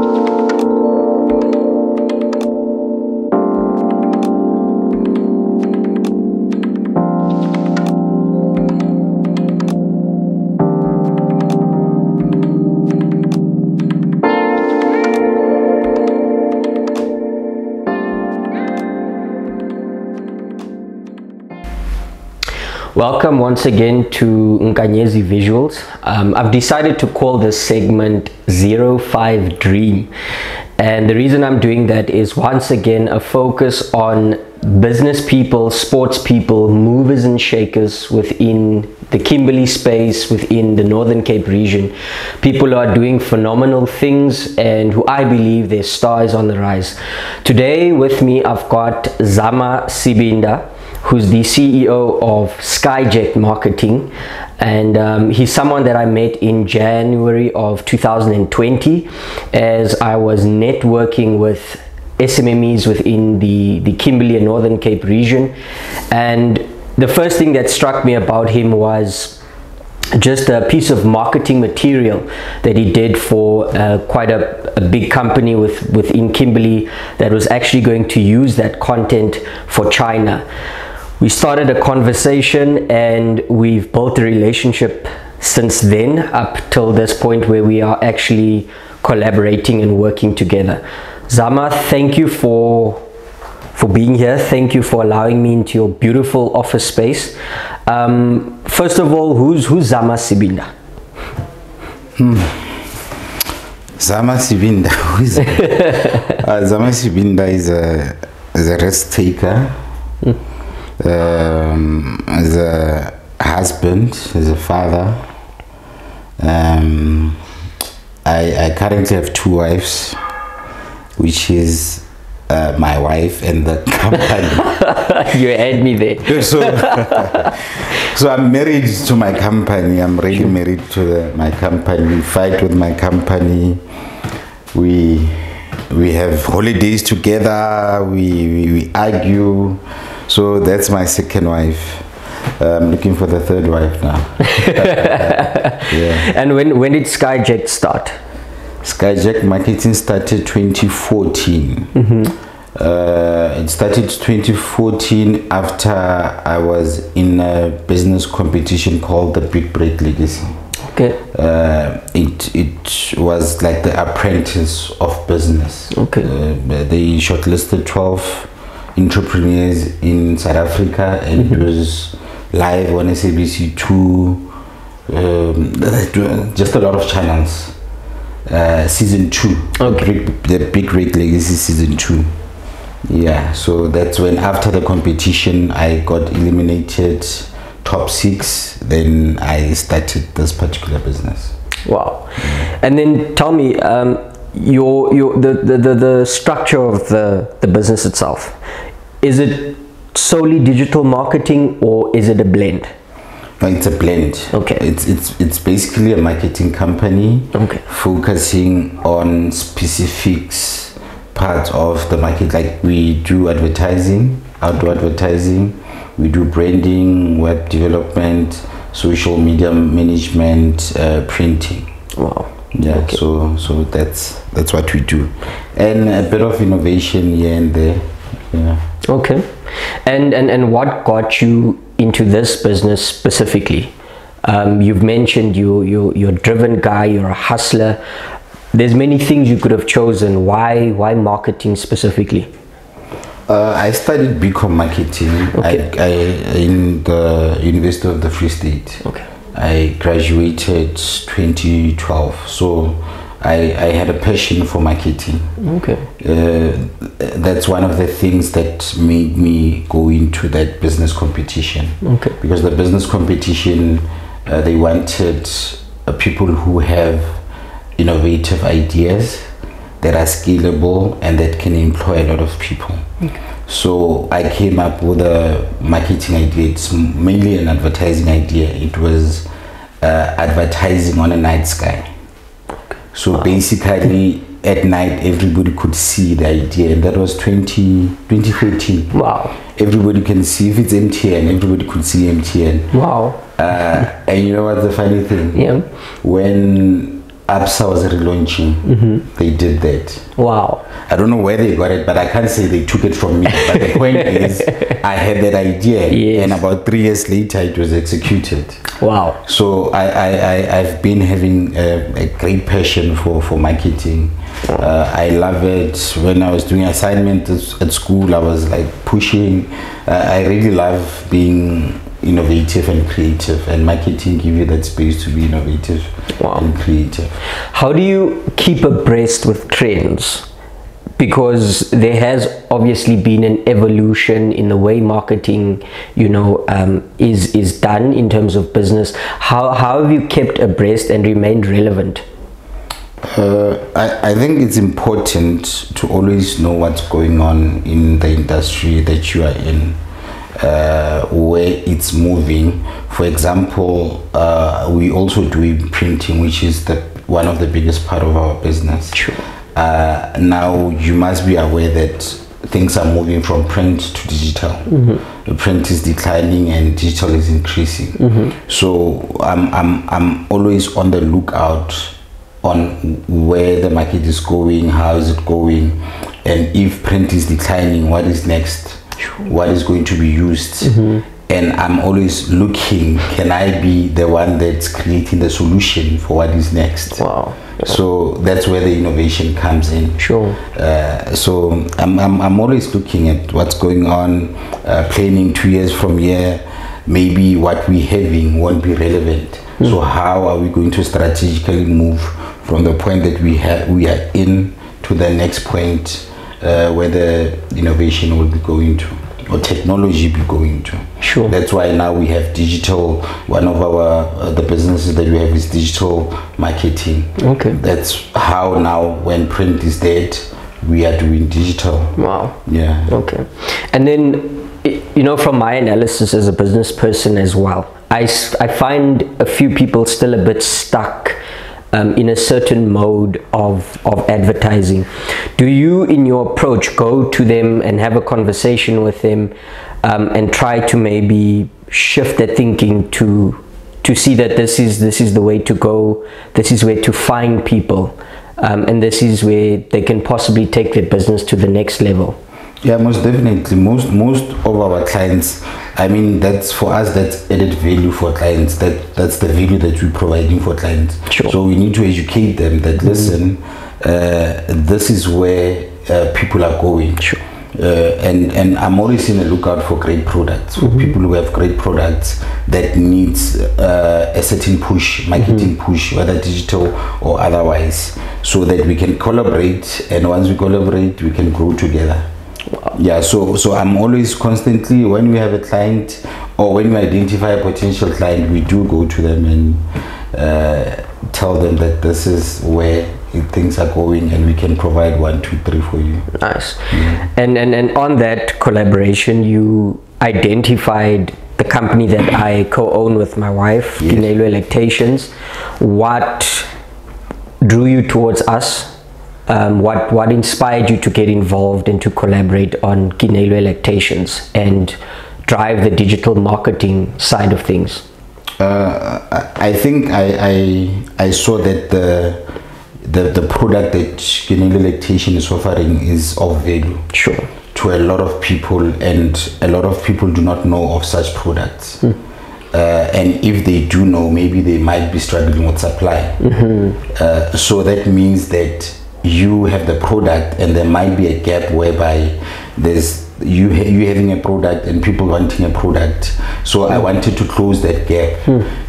thank you. Welcome once again to Nkanyezi Visuals. Um, I've decided to call this segment 05 Dream. And the reason I'm doing that is once again a focus on business people, sports people, movers and shakers within the Kimberley space, within the Northern Cape region. People who are doing phenomenal things and who I believe their star is on the rise. Today with me, I've got Zama Sibinda who's the CEO of Skyject Marketing. And um, he's someone that I met in January of 2020 as I was networking with SMMEs within the, the Kimberley and Northern Cape region. And the first thing that struck me about him was just a piece of marketing material that he did for uh, quite a, a, big company with, within Kimberley that was actually going to use that content for China we started a conversation and we've built a relationship since then up till this point where we are actually collaborating and working together. Zama, thank you for for being here. Thank you for allowing me into your beautiful office space. Um, first of all, who's who's Zama Sibinda? Hmm. Zama Sibinda. Who is uh, Zama Sibinda is a is a risk taker. Hmm um, as a husband, as a father. Um, I, I currently have two wives, which is uh, my wife and the company. you had me there. so, so I'm married to my company. I'm really married to the, my company. We fight with my company. We we have holidays together. We we, we argue. So that's my second wife. I'm looking for the third wife now. yeah. And when, when did Skyject start? Skyject marketing started 2014. Mm-hmm. Uh, it started 2014 after I was in a business competition called the Big Break Legacy. Okay. Uh, it it was like the apprentice of business. Okay. Uh, they shortlisted 12 entrepreneurs in South Africa and mm-hmm. it was live on SABC2, um, just a lot of channels. Uh, season two, okay. the Big Break Legacy season two. Yeah, so that's when after the competition I got eliminated top six. Then I started this particular business. Wow! Yeah. And then tell me, um, your your the, the, the, the structure of the, the business itself is it solely digital marketing or is it a blend? it's a blend. Okay. It's it's it's basically a marketing company. Okay. Focusing on specifics parts of the market. Like we do advertising, outdoor advertising, we do branding, web development, social media management, uh, printing. Wow. Yeah. Okay. So so that's that's what we do, and a bit of innovation here and there. Yeah. Okay. And, and, and what got you into this business specifically? Um, you've mentioned you, you, you're a driven guy, you're a hustler. There's many things you could have chosen. Why, why marketing specifically? Uh, I studied BCom marketing okay. I, I, in the University of the Free State. Okay. I graduated 2012. So I, I had a passion for marketing. Okay. Uh, that's one of the things that made me go into that business competition. Okay. Because the business competition, uh, they wanted uh, people who have innovative ideas that are scalable and that can employ a lot of people. Okay. So I came up with a marketing idea. It's mainly an advertising idea. It was uh, advertising on a night sky. So wow. basically, at night, everybody could see the idea, and that was 20, 2014. Wow. Everybody can see if it's MTN, everybody could see MTN. Wow. Uh, and you know what's the funny thing? Yeah. When ABSA was relaunching, they did that. Wow. I don't know where they got it, but I can't say they took it from me. But the point is, I had that idea, Yes. and about three years later, it was executed. Wow. So I, I, I, I've been having a, a great passion for, for marketing. Uh, I love it. When I was doing assignments at school, I was like pushing. Uh, I really love being innovative and creative, and marketing give you that space to be innovative Wow. and creative. How do you keep abreast with trends? Because there has obviously been an evolution in the way marketing, you know, um, is is done in terms of business. How how have you kept abreast and remained relevant? Uh, I, I think it's important to always know what's going on in the industry that you are in, uh, where it's moving. For example, uh, we also do printing, which is the one of the biggest part of our business. Sure. Uh, now you must be aware that things are moving from print to digital. The Print is declining and digital is increasing. So I'm, I'm, I'm always on the lookout on where the market is going, how is it going, and if print is declining, what is next? What is going to be used? And I'm always looking, can I be the one that's creating the solution for what is next? Wow. So that's where the innovation comes in. Sure. Uh, so I'm, I'm, I'm always looking at what's going on, uh, planning two years from here. Maybe what we're having won't be relevant. So how are we going to strategically move from the point that we have we are in to the next point uh, where the innovation will be going to or technology be going to? Sure. That's why now we have digital. One of our uh, the businesses that we have is digital marketing. Okay. That's how now when print is dead, we are doing digital. Wow. Yeah. Okay. And then, you know, from my analysis as a business person as well, I I find a few people still a bit stuck um, in a certain mode of, of advertising. Do you, in your approach, go to them and have a conversation with them um, and try to maybe shift their thinking to to see that this is this is the way to go this is where to find people um, and this is where they can possibly take their business to the next level Yeah, most definitely. Most most of our clients, I mean, that's for us. That's added value for clients. That that's the value that we're providing for clients. Sure. So we need to educate them that listen, uh, this is where uh, people are going. Sure. Uh, and and I'm always in the lookout for great products for people who have great products that needs uh, a certain push, marketing push, whether digital or otherwise, so that we can collaborate. And once we collaborate, we can grow together. Yeah, so so I'm always constantly when we have a client or when we identify a potential client, we do go to them and uh, tell them that this is where things are going, and we can provide one, two, three for you. Nice. And, and and on that collaboration, you identified the company that I co-own with my wife, Yes. Keneilwe Lactations. What drew you towards us? Um, what what inspired you to get involved and to collaborate on Keneilwe Lactations and drive the digital marketing side of things? Uh, I think I, I I saw that the the, the product that Keneilwe Lactation is offering is of value Sure. to a lot of people, and a lot of people do not know of such products. Uh, and if they do know, maybe they might be struggling with supply. Uh, so that means that you have the product, and there might be a gap whereby there's you ha- you having a product and people wanting a product. So I wanted to close that gap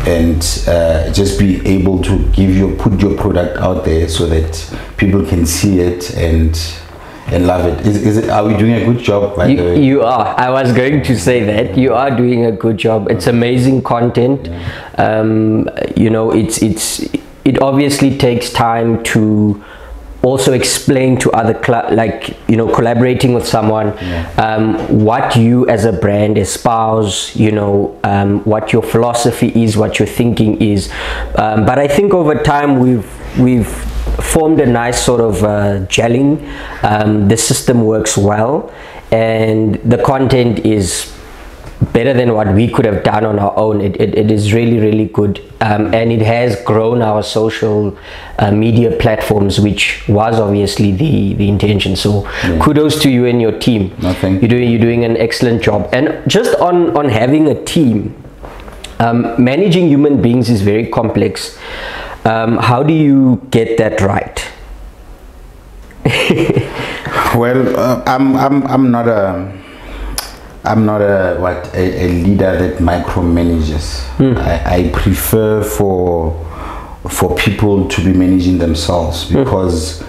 and uh, just be able to give your put your product out there so that people can see it and and love it. Is, is it? Are we doing a good job? By the You, way? you are. I was going to say that you are doing a good job. It's amazing content. Um, you know, it's it's it obviously takes time to also explain to other like you know collaborating with someone um, what you as a brand espouse you know um, what your philosophy is what your thinking is. Um, but i think over time we've we've formed a nice sort of uh, gelling. Um, the system works well and the content is better than what we could have done on our own. It, it, it is really, really good. Um, and it has grown our social uh, media platforms, which was obviously the, the intention. So kudos to you and your team. No, thank you're doing, you're doing an excellent job. And just on, on having a team, um, managing human beings is very complex. Um, how do you get that right? Well, uh, I'm, I'm, I'm not a, I'm not a what a, a leader that micromanages. Hmm. I, I prefer for for people to be managing themselves hmm. because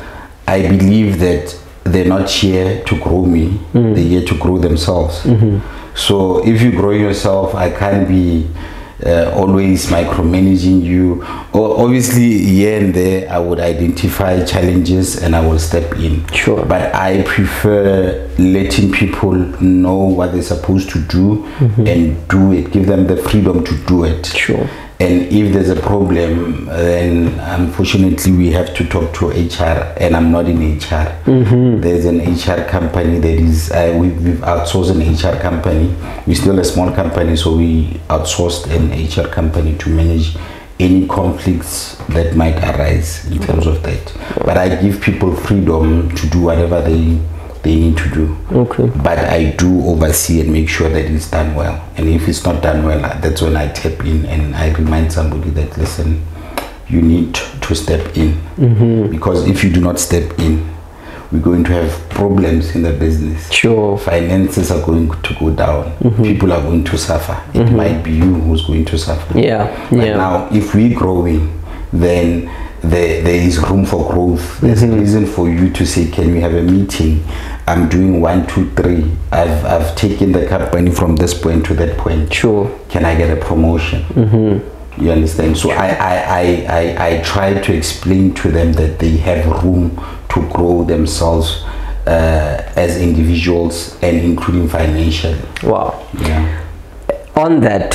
I believe that they're not here to grow me; hmm. they're here to grow themselves. Mm-hmm. So if you grow yourself, I can't be uh, always micromanaging you. Obviously, here and there, I would identify challenges and I will step in. Sure. But I prefer letting people know what they're supposed to do and do it. Give them the freedom to do it. Sure. And if there's a problem, then unfortunately we have to talk to HR, and I'm not in HR. There's an HR company that is, uh, we, we've outsourced an HR company. We're still a small company, so we outsourced an HR company to manage any conflicts that might arise in terms of that. But I give people freedom to do whatever they they need to do. Okay. But I do oversee and make sure that it's done well. And if it's not done well, uh, that's when I tap in and I remind somebody that listen, you need to step in mm-hmm. because if you do not step in, we're going to have problems in the business. Sure. Finances are going to go down. Mm-hmm. People are going to suffer. It mm-hmm. might be you who's going to suffer. Yeah. But Yeah. now, if we're growing, then there, there is room for growth. There's Mm-hmm. a reason for you to say, Can we have a meeting? I'm doing one, two, three. I've, I've taken the company from this point to that point. Sure. Can I get a promotion? Mm-hmm. You understand? So I, I, I, I, I try to explain to them that they have room to grow themselves uh, as individuals and including financially. Wow. Yeah. on that,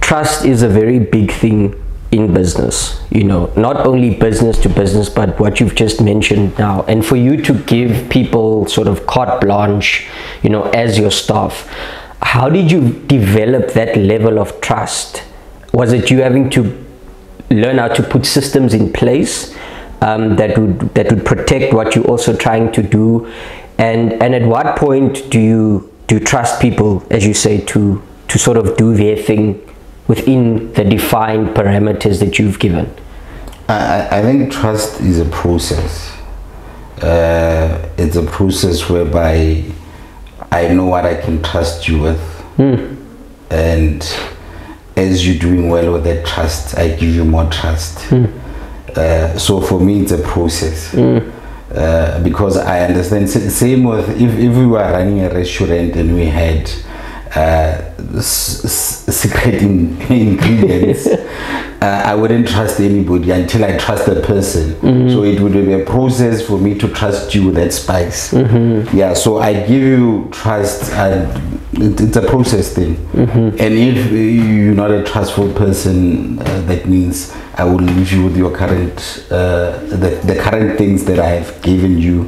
trust is a very big thing in business. You know, not only business to business, but what you've just mentioned now. And for you to give people sort of carte blanche, you know, as your staff, how did you develop that level of trust? Was it you having to learn how to put systems in place um, that would that would protect what you're also trying to do and and at what point do you do you trust people as you say to to sort of do their thing within the defined parameters that you've given I, I- think trust is a process. Uh, it's a process whereby I know what I can trust you with, and as you're doing well with that trust, I give you more trust. Uh, so for me, it's a process. Uh, because I understand. Same with if, if we were running a restaurant and we had uh, s- s- secret in, ingredients, uh, I wouldn't trust anybody until I trust the person. So it would be a process for me to trust you with that spice. Yeah, so I give you trust, and it, it's a process thing. And if you're not a trustful person, uh, that means I will leave you with your current, uh, the, the current things that I have given you.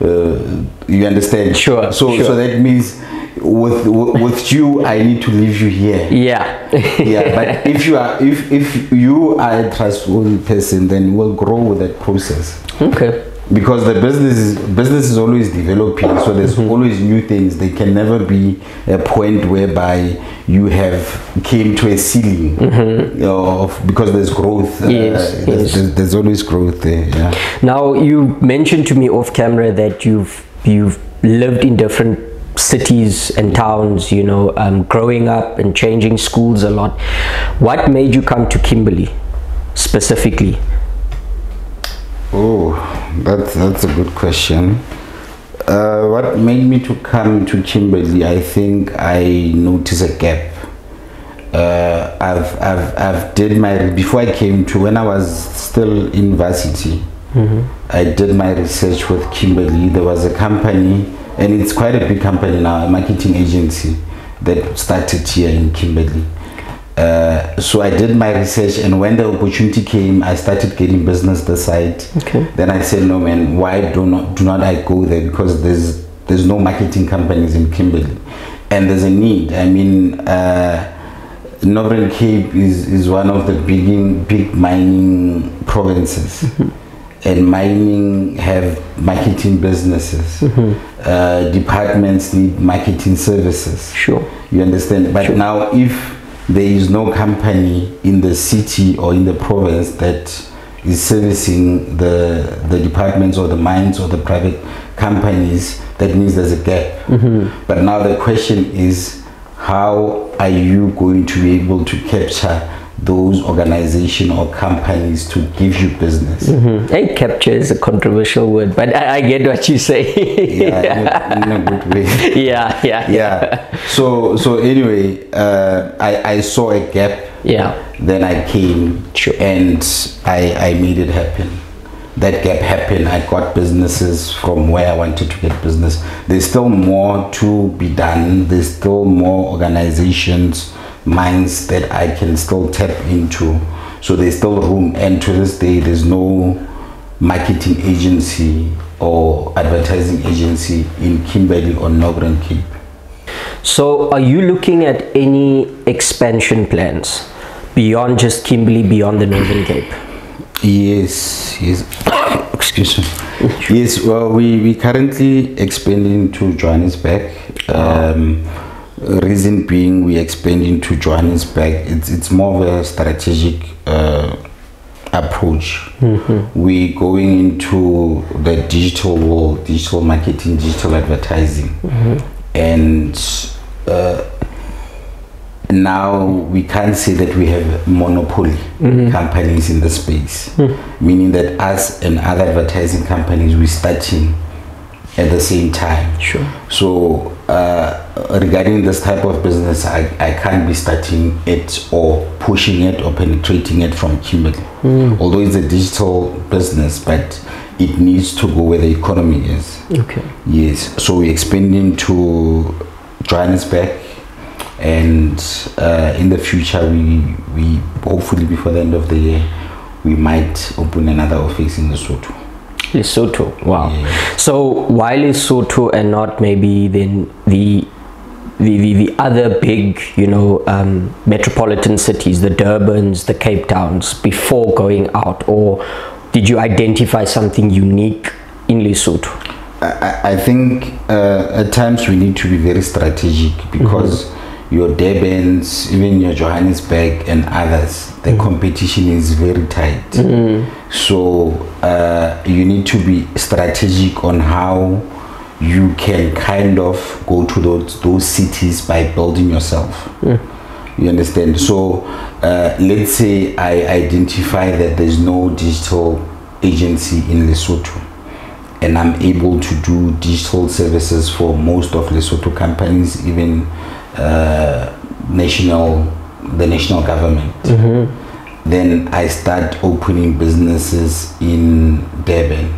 Uh, you understand? Sure, So, sure. so that means with with you, I need to leave you here yeah yeah but if you are if if you are a trustworthy person then we'll grow with that process okay because the business is business is always developing so there's Mm-hmm. always new things there can never be a point whereby you have came to a ceiling you know, of because there's growth Mm-hmm. Yes, there's, yes. There's, there's always growth there yeah Now you mentioned to me off camera that you've you've lived in different cities and towns, you know, um, growing up and changing schools a lot. What made you come to Kimberley specifically? Oh, that's that's a good question. Uh, what made me to come to Kimberley? I think I noticed a gap. Uh, I've I've I've did my before I came to when I was still in varsity. I did my research with Kimberley. There was a company, and it's quite a big company now, a marketing agency that started here in Kimberley. Uh, so I did my research, and when the opportunity came, I started getting business the site. Okay. Then I said, no man, why do not do not I go there because there's there's no marketing companies in Kimberley, and there's a need. I mean, uh, Northern Cape is, is one of the big big mining provinces. And mining have marketing businesses. Uh, departments need marketing services. Sure. You understand? But now, if there is no company in the city or in the province that is servicing the the departments or the mines or the private companies, that means there's a gap. But now the question is, how are you going to be able to capture those organizations or companies to give you business? Mhm. Hey, capture is a controversial word, but I, I get what you say. Yeah, in, a, in a good way. yeah, yeah, yeah so so anyway uh, I, I saw a gap yeah. then i came Sure. and I, I made it happen that gap happened i got businesses from where i wanted to get business there's still more to be done there's still more organizations minds that i can still tap into so there's still room and to this day there's no marketing agency or advertising agency in kimberley or northern cape So, are you looking at any expansion plans beyond just Kimberley, beyond the Northern Cape? Yes, yes. Excuse me. Yes, well, we we currently expanding to Johannesburg. Um, reason being, we expanding to Johannesburg. It's it's more of a strategic uh, approach. We going into the digital world, digital marketing, digital advertising, and. Uh, now we can't say that we have monopoly companies in the space meaning that us and other advertising companies we're starting at the same time Sure. so uh, regarding this type of business I, I can't be starting it or pushing it or penetrating it from kimberley although it's a digital business but it needs to go where the economy is Okay. Yes, so we're expanding to Johannesburg, and uh, in the future, we we hopefully before the end of the year, we might open another office in the Lesotho. Lesotho. Wow. Yeah. So, why Lesotho and not maybe then the the, the, the other big, you know, um, metropolitan cities, the Durbans, the Cape Towns, before going out, or did you identify something unique in Lesotho? I, I- think uh, at times we need to be very strategic because your Durbans, even your Johannesburg and others, the competition is very tight. So uh, you need to be strategic on how you can kind of go to those those cities by building yourself. You understand? So uh, let's say I identify that there's no digital agency in Lesotho and I'm able to do digital services for most of Lesotho companies, even uh, national, the national government. Then I start opening businesses in Durban.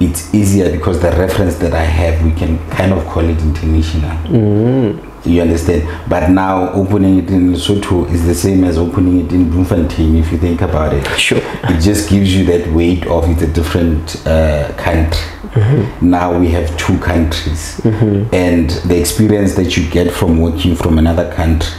It's easier because the reference that I have, we can kind of call it international. Mm-hmm. You understand? But now opening it in Lesotho is the same as opening it in Bloemfontein if you think about it Sure. it just gives you that weight of it's a different uh, country. Mm-hmm. Now we have two countries, mm-hmm. and the experience that you get from working from another country,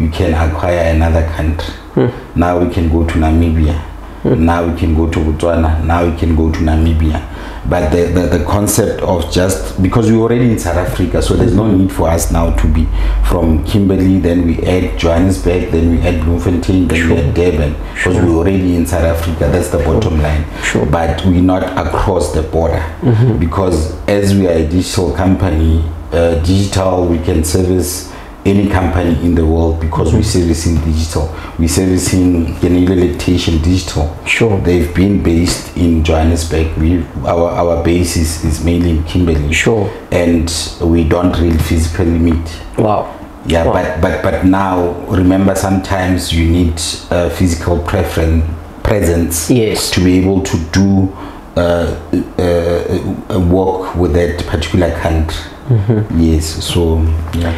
you can acquire another country. Hmm. Now we can go to Namibia. Hmm. Now we can go to Botswana. Now we can go to Namibia. But the, the, the concept of just because we're already in South Africa, so there's no hmm. need for us now to be from Kimberley, then we add Johannesburg, then we add Bloemfontein, then we add Durban, because we're already in South Africa. That's the bottom line. Sure. But we're not across the border mm-hmm. because as we are a digital company, uh, digital we can service any company in the world because we're servicing digital. We're servicing Keneilwe Lactation Digital. Sure. They've been based in Johannesburg. We our our base is, is mainly in Kimberley. Sure. And we don't really physically meet. Wow. Yeah, Wow. but but but now remember sometimes you need a physical preference presence Yes. to be able to do uh, uh, a work with that particular country. Mm-hmm. Yes, so yeah.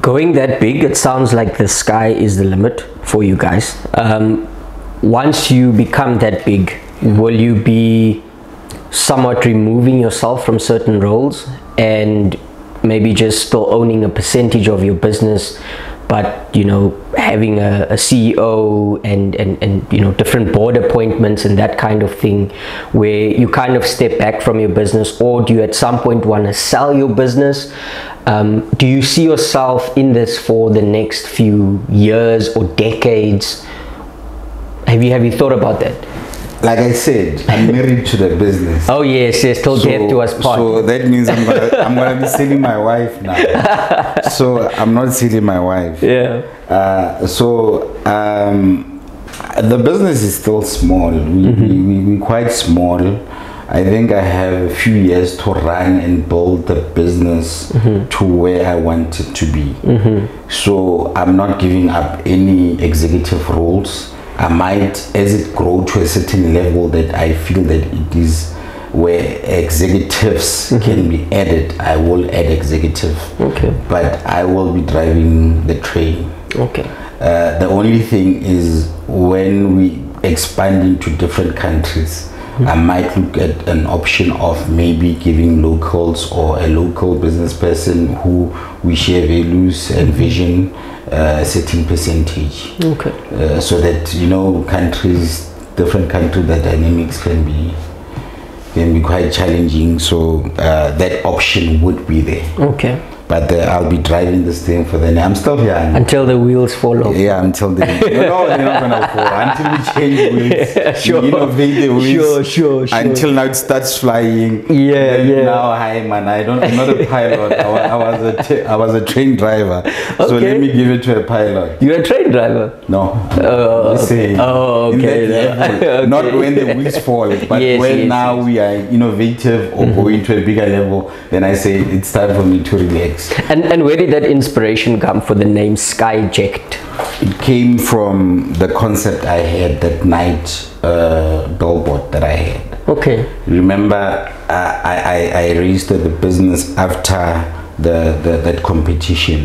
Going that big it sounds like the sky is the limit for you guys. Um, once you become that big will you be somewhat removing yourself from certain roles and maybe just still owning a percentage of your business but you know having a, a ceo and, and and you know different board appointments and that kind of thing where you kind of step back from your business or do you at some point want to sell your business um, do you see yourself in this for the next few years or decades? Have you have you thought about that like I said, I'm married to the business. oh yes yes till death do us part So that means I'm gonna, I'm gonna be selling my wife now. so I'm not selling my wife. yeah Uh, so um, the business is still small. We, we, we, we're quite small. I think I have a few years to run and build the business to where I want it to be. So I'm not giving up any executive roles. I might, as it grow to a certain level that I feel that it is where executives can be added, I will add executive. okay. But I will be driving the train. okay. Uh, the only thing is when we expand into different countries, I might look at an option of maybe giving locals or a local business person who we share values and vision. uh, a certain percentage, okay. Uh, so that you know countries, different country, the dynamics can be can be quite challenging. So uh, that option would be there. Okay but uh, I'll be driving this thing for the. I'm still here. until the wheels fall off Yeah, until the no, they're not gonna fall. Until we change wheels, Sure. we innovate the wheels. Sure, sure, sure. Until now it starts flying. Yeah, yeah. Now, hi man, I don't. I'm not a pilot. I was, I was a. T- I was a train driver. So Okay. let me give it to a pilot. you're a train driver No. Oh, saying. oh, okay. Okay. Not when the wheels fall, but Yes, when yes, Mm-hmm. now we are innovative or going to a bigger level, then I say it's time for me to relax. And and where did that inspiration come for the name skyject It came from the concept I had that night uh, billboard that I had. okay Remember, I, I, I registered the business after the, the that competition.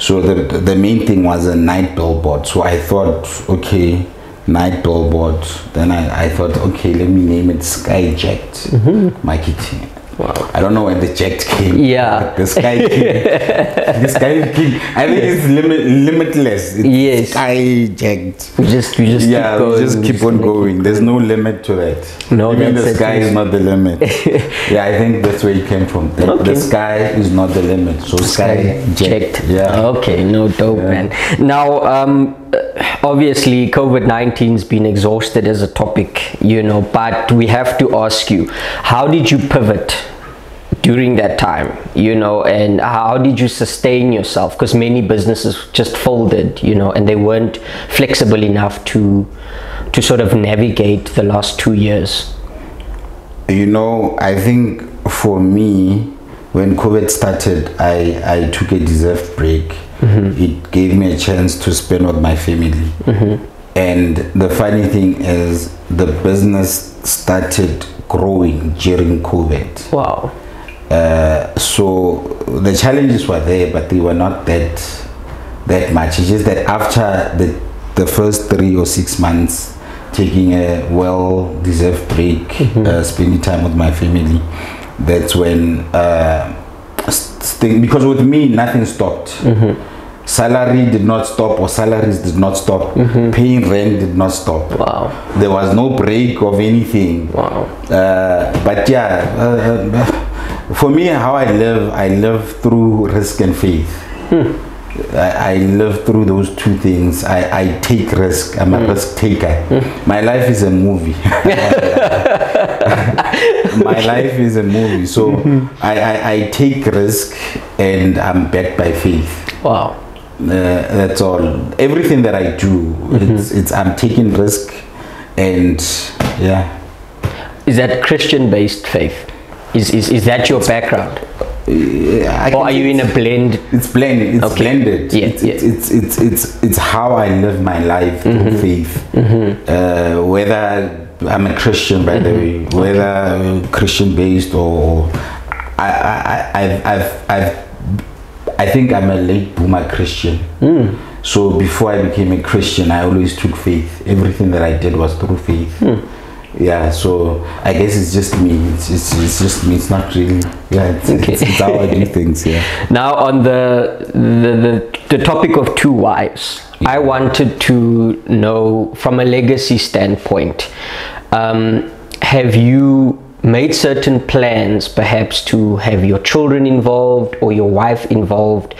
So the, the main thing was a night billboard. So I thought, okay, night billboard. Then I, I thought, okay, let me name it Skyject Marketing. Wow. I don't know where the jet came. Yeah. The sky came. the sky came. I think it's limit, limitless. It's Yes. Sky jet. we just we just Yeah, keep going we just keep on going. There's no limit to that. No, Even the sky is not the limit. yeah, I think that's where it came from. The, Okay. the sky is not the limit. So sky jet. Yeah. Okay, no dope, man. Now, um, uh, obviously, COVID 19's been exhausted as a topic, you know, but we have to ask you, how did you pivot? during that time you know and how did you sustain yourself because many businesses just folded you know and they weren't flexible enough to to sort of navigate the last two years You know, I think for me, when COVID started, I, I took a deserved break. It gave me a chance to spend with my family. And the funny thing is, the business started growing during COVID. wow Uh, so the challenges were there, but they were not that that much. It's just that after the the first three or six months, taking a well-deserved break, uh, spending time with my family, that's when uh, thing, because with me nothing stopped. Salary did not stop, or salaries did not stop. Paying rent did not stop. wow There was no break of anything. wow Uh, but yeah, uh, for me, how I live, I live through risk and faith. I, I live through those two things. I, I take risk. I'm a hmm. risk taker. Hmm. My life is a movie. My life is a movie. So I, I, I take risk and I'm backed by faith. wow Uh, that's all. Everything that I do, mm-hmm. it's, it's I'm taking risk and yeah. is that christian based faith is, is is that your background I or are you in a blend It's blended. It's Okay. blended. Yeah, it's, yeah. It's, it's it's it's how I live my life through mm-hmm. faith. Mm-hmm. Uh, whether I'm a Christian, by the way, mm-hmm. whether Christian based or I I I I've, I've, I've I think I'm a late boomer Christian. Mm. So before I became a Christian, I always took faith. Everything that I did was through faith. Hmm. Yeah so i guess it's just me it's, it's, it's just me it's not really yeah it's, Okay. it's, it's how i do things yeah Now, on the, the, the, the topic of two wives, I wanted to know from a legacy standpoint, um, have you made certain plans perhaps to have your children involved or your wife involved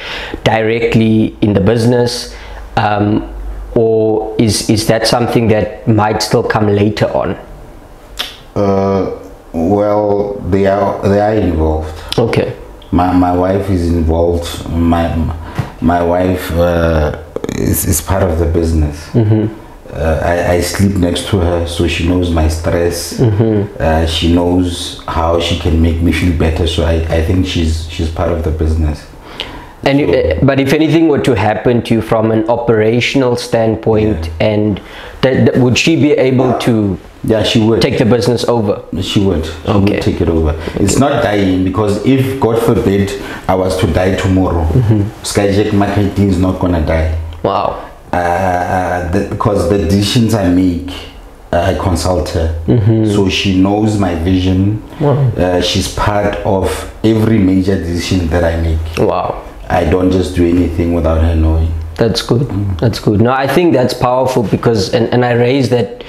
directly in the business? Um, or is, is that something that might still come later on? Uh, well they are they are involved. Okay. my, my wife is involved. My my wife uh, is, is part of the business. Uh, I, I sleep next to her so she knows my stress. Uh, she knows how she can make me feel better. So I, I think she's she's part of the business And you- uh, but if anything were to happen to you from an operational standpoint, and that, that- would she be able to yeah she would take the business over? She would. She Okay. would take it over. It's not dying because if God forbid I was to die tomorrow, Skyject marketing is not gonna die. Wow. Uh, the, because the decisions I make, uh, I consult her, so she knows my vision. Uh, she's part of every major decision that I make. Wow. I don't just do anything without her knowing. That's good. That's good. No, I think that's powerful because, and, and I raise that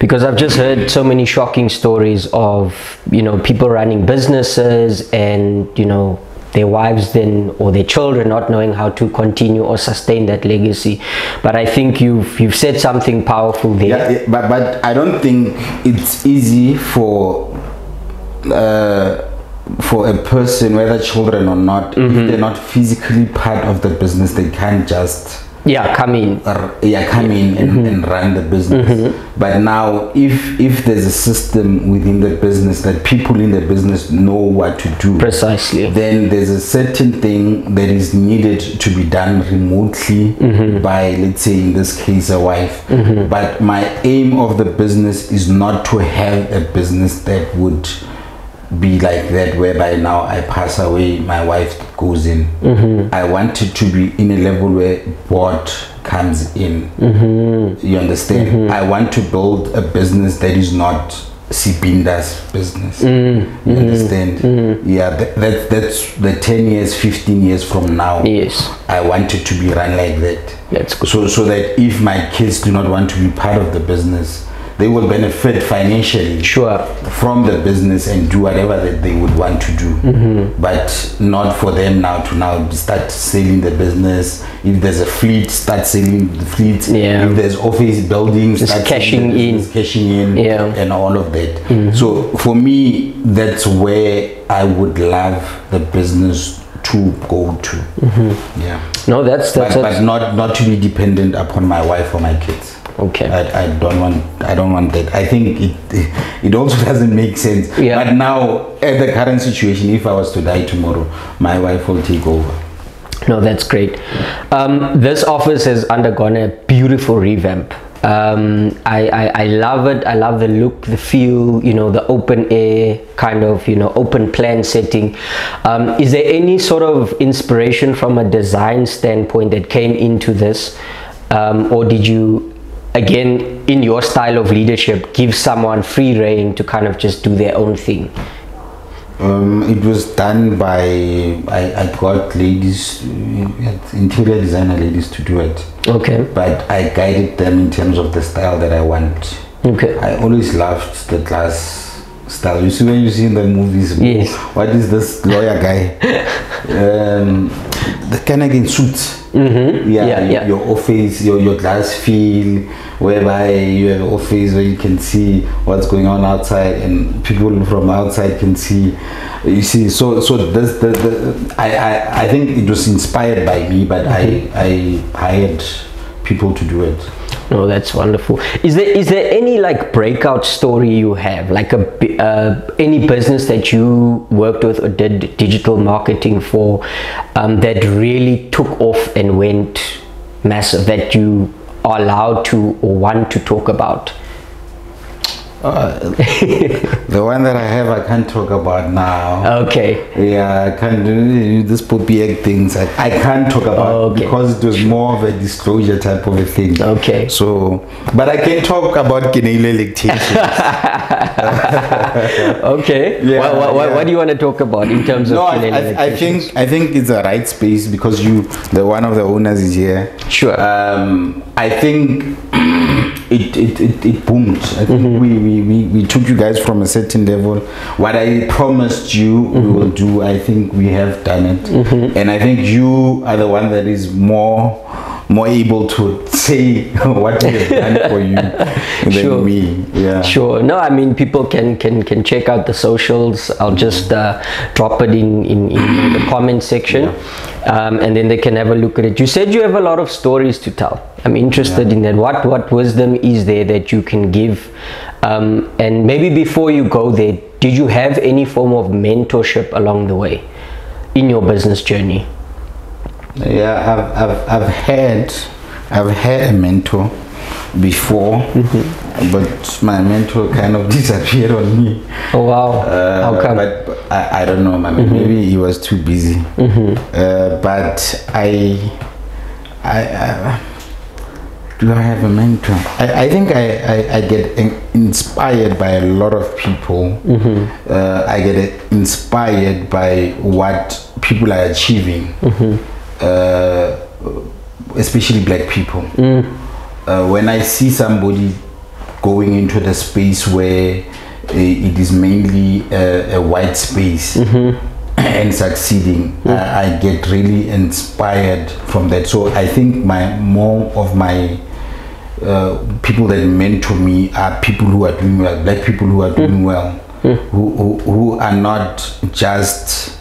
because I've just heard so many shocking stories of, you know, people running businesses and, you know, their wives then or their children not knowing how to continue or sustain that legacy. But I think you've you've said something powerful there. Yeah, yeah, but but I don't think it's easy for uh, for a person, whether children or not, Mm-hmm. if they're not physically part of the business, they can't just Yeah, come in. uh, yeah come in and, Mm-hmm. and run the business. But now, if if there's a system within the business that people in the business know what to do, Precisely. then there's a certain thing that is needed to be done remotely by let's say in this case a wife but my aim of the business is not to have a business that would be like that whereby now i pass away my wife goes in mm-hmm. i want it to be in a level where board comes in mm-hmm. you understand mm-hmm. i want to build a business that is not Sibinda's business. You understand? Yeah, that, that that's the 10 years, 15 years from now. Yes. I want it to be run like that. That's good. So so that if my kids do not want to be part of the business, they will benefit financially Sure. from the business and do whatever that they would want to do Mm-hmm. but not for them now to now start selling the business if there's a fleet start selling the fleet Yeah. if there's office buildings start cashing in. cashing in Yeah. And all of that so for me that's where i would love the business to go to Mm-hmm. yeah No, that's but, that's, but not not to be dependent upon my wife or my kids okay. I, I don't want I don't want that. I think it it also doesn't make sense. Yeah. But now at the current situation, if I was to die tomorrow, my wife will take over. No, that's great. Um, this office has undergone a beautiful revamp. Um, I, I, I love it. I love the look, the feel, you know, the open air kind of, you know, open plan setting. Um, is there any sort of inspiration from a design standpoint that came into this? Um, or did you, again, in your style of leadership, give someone free reign to kind of just do their own thing? Um, it was done by I, I got ladies, uh, interior designer ladies to do it, Okay. but I guided them in terms of the style that I want. Okay. I always loved the glass style. You see when you see in the movies, Yes. what is this lawyer guy? um, the kind of in suits. Mm-hmm. Yeah, Yeah, your, yeah. your office, your, your glass field, whereby you have an office where you can see what's going on outside, and people from outside can see. You see, so so this the, the I, I I think it was inspired by me, but Mm-hmm. I I hired people to do it. No, that's wonderful. Is there is there any like breakout story you have, like a uh, any business that you worked with or did digital marketing for, um, that really took off and went massive that you are allowed to or want to talk about? Uh, the one that I have, I can't talk about now. Okay. Yeah, I can't do this poppy egg things. I, I can't talk about Okay. because it was more of a disclosure type of a thing. Okay. So, but I can talk about Keneilwe lactation. Okay. Yeah, what, what, what, yeah. what do you want to talk about in terms of no, I, I think I think it's the right space because you, the one of the owners, is here. Sure. Um, I think it, it, it, it boomed. I think Mm-hmm. we, we, we, we took you guys from a certain level. What I promised you we Mm-hmm. will do, I think we have done it. And I think you are the one that is more more able to say what we have done for you than Sure. me. Yeah. Sure. No, I mean people can can can check out the socials. I'll just uh, drop it in in, in the comment section, um, and then they can have a look at it. You said you have a lot of stories to tell. I'm interested in that. What what wisdom is there that you can give? Um, and maybe before you go there, did you have any form of mentorship along the way in your business journey? Yeah, I've, I've, I've had I've had a mentor before, Mm-hmm. but my mentor kind of disappeared on me. Oh wow! Uh, How come? But, but I, I don't know, man. Maybe he was too busy. Uh, but I, I, I, do I have a mentor? I, I think I, I, I get in- inspired by a lot of people. Uh, I get inspired by what people are achieving, uh, especially black people. Uh, when I see somebody going into the space where uh, it is mainly a, a white space and succeeding, I, I get really inspired from that. So I think my more of my uh, people that mentor me are people who are doing well, black people who are doing well, who, who, who are not just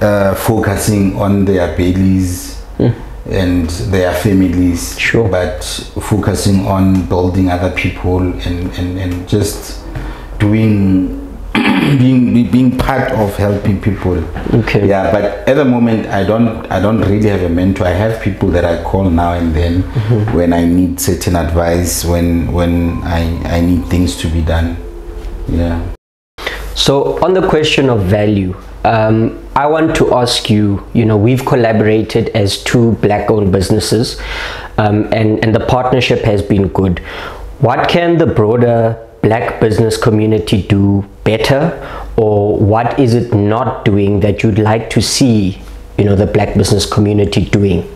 uh, focusing on their bellies and their families, Sure. but focusing on building other people and, and, and just doing being being part of helping people. Okay. yeah but at the moment i don't i don't really have a mentor. I have people that i call now and then when i need certain advice when when i i need things to be done. Yeah. So, on the question of value, um, I want to ask you you know, we've collaborated as two black owned businesses, um, and, and the partnership has been good. What can the broader black business community do better, or what is it not doing that you'd like to see you know, the black business community doing?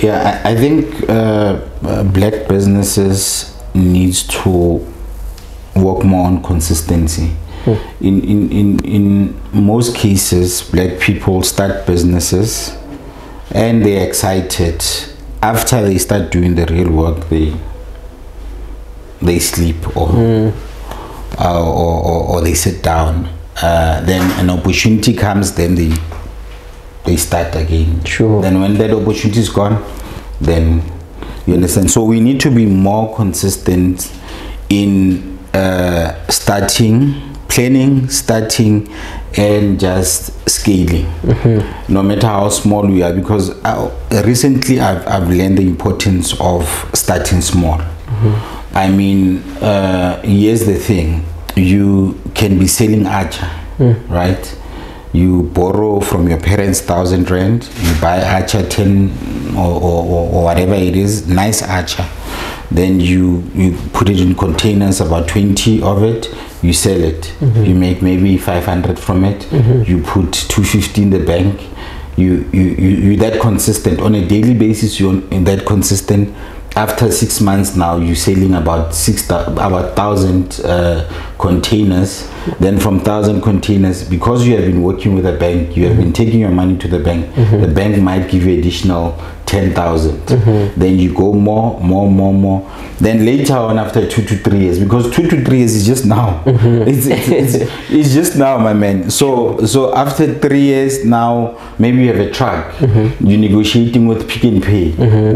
Yeah, I, I think uh, uh, black businesses needs to work more on consistency. In, in, in, in most cases, black people start businesses and they're excited. After they start doing the real work, they they sleep or uh, or, or, or they sit down. Uh, then an opportunity comes, then they they start again. Sure. Then when that opportunity is gone, then you understand. So we need to be more consistent in uh, starting, planning, starting, and just scaling. No matter how small we are, because I, recently I've, I've learned the importance of starting small. I mean, uh, here's the thing: you can be selling atchar, mm. right? you borrow from your parents thousand rand you buy atchar 10 or, or, or, whatever it is nice atchar then you you put it in containers about 20 of it you sell it. Mm-hmm. You make maybe 500 from it. Mm-hmm. You put 250 in the bank. You you you you that consistent. On a daily basis you're in that consistent after six months now you're selling about six about thousand uh, containers then from thousand containers because you have been working with a bank you have been taking your money to the bank mm-hmm. the bank might give you additional 10,000 mm-hmm. then you go more more more more. Then later on after two to three years because two to three years is just now. Mm-hmm. It's, it's, it's, it's just now my man. So so after three years now maybe you have a truck you're negotiating with pick and pay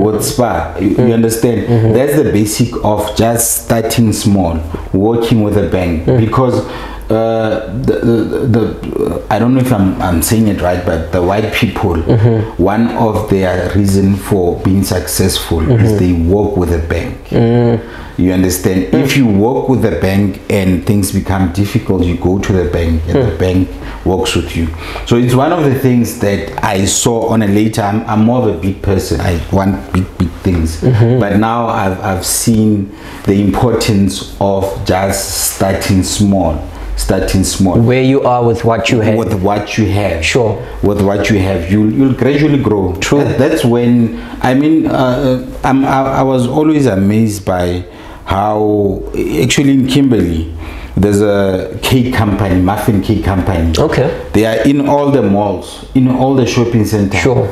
with Spar. You, you understand? That's the basic of just starting small working with a bank because uh, the, the, the I don't know if I'm, I'm saying it right, but the white people, Mm-hmm. one of their reason for being successful Mm-hmm. is they work with a bank. Mm. You understand? If you work with the bank and things become difficult, you go to the bank and Mm. the bank works with you. So it's one of the things that I saw on a later. I'm, I'm more of a big person. I want big, big things. Mm-hmm. But now I've, I've seen the importance of just starting small. Starting small Where you are with what you have. with what you have Sure. with what you have you you'll gradually grow True. That- that's when i mean uh, I'm, I, I was always amazed by how actually in kimberley there's a cake company muffin cake company Okay. they are in all the malls in all the shopping centers Sure.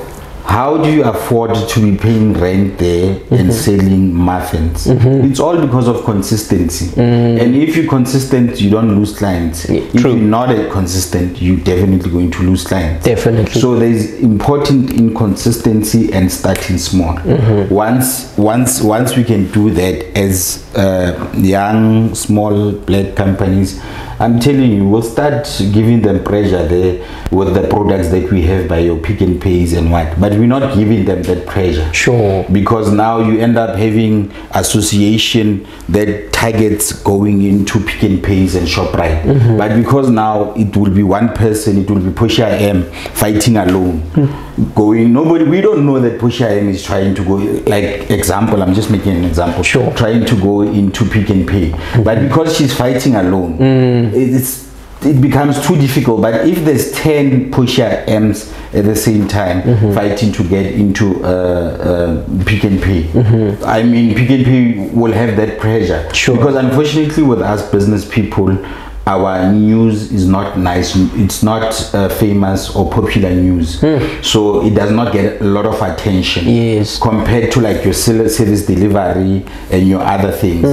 How do you afford to be paying rent there and mm-hmm. selling muffins? Mm-hmm. It's all because of consistency. Mm-hmm. And if you're consistent you don't lose clients. If true. you're not consistent you're definitely going to lose clients. Definitely. so there's important inconsistency and starting small. Once once once we can do that as uh, young small black companies i'm telling you we'll start giving them pressure there with the products that we have by your pick and pays and what but we're not giving them that pressure Sure. because now you end up having association that targets going into pick and pays and shoprite. Mm-hmm. but because now it will be one person it will be Pusha M fighting alone. Hmm. Going nobody we don't know that Pusha M is trying to go like example I'm just making an example Sure. trying to go into pick and pay. Hmm. But because she's fighting alone hmm. it's it becomes too difficult. But if there's 10 pusher m's at the same time fighting to get into uh, uh, pick and pay i mean pick and pay will have that pressure. Sure. because unfortunately with us business people our news is not nice. It's not uh, famous or popular news. So it does not get a lot of attention Yes. compared to like your service delivery and your other things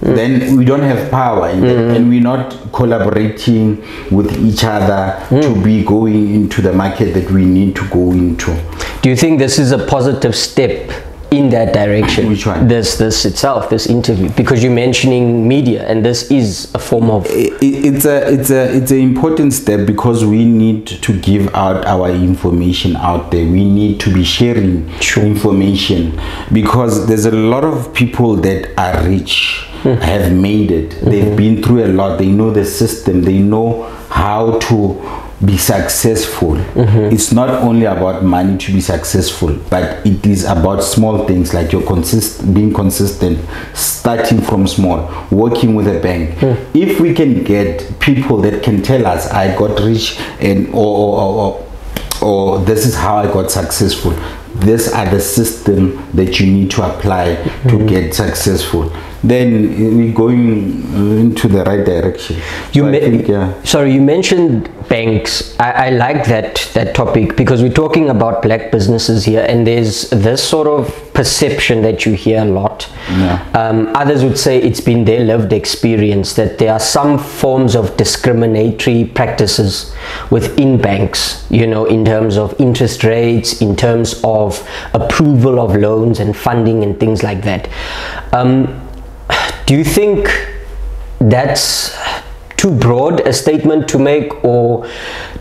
Mm. then we don't have power that, mm-hmm. and we're not collaborating with each other mm. to be going into the market that we need to go into. Do you think this is a positive step in that direction? Which one? This this itself, this interview, because you're mentioning media, and this is a form of it's a it's a it's an important step because we need to give out our information out there. We need to be sharing Sure. information because there's a lot of people that are rich hmm. have made it. They've hmm. been through a lot. They know the system. They know how to be successful mm-hmm. it's not only about money to be successful but it is about small things like your consist being consistent starting from small working with a bank hmm. if we can get people that can tell us i got rich and or or, or, or this is how I got successful. These are the system that you need to apply to hmm. get successful. Then we're going into the right direction. You So think, yeah. Sorry, you mentioned banks. I, I like that that topic because we're talking about black businesses here, and there's this sort of perception that you hear a lot. Yeah. Um, others would say it's been their lived experience that there are some forms of discriminatory practices within banks. You know, in terms of interest rates, in terms of approval of loans and funding and things like that. Um, do you think that's too broad a statement to make or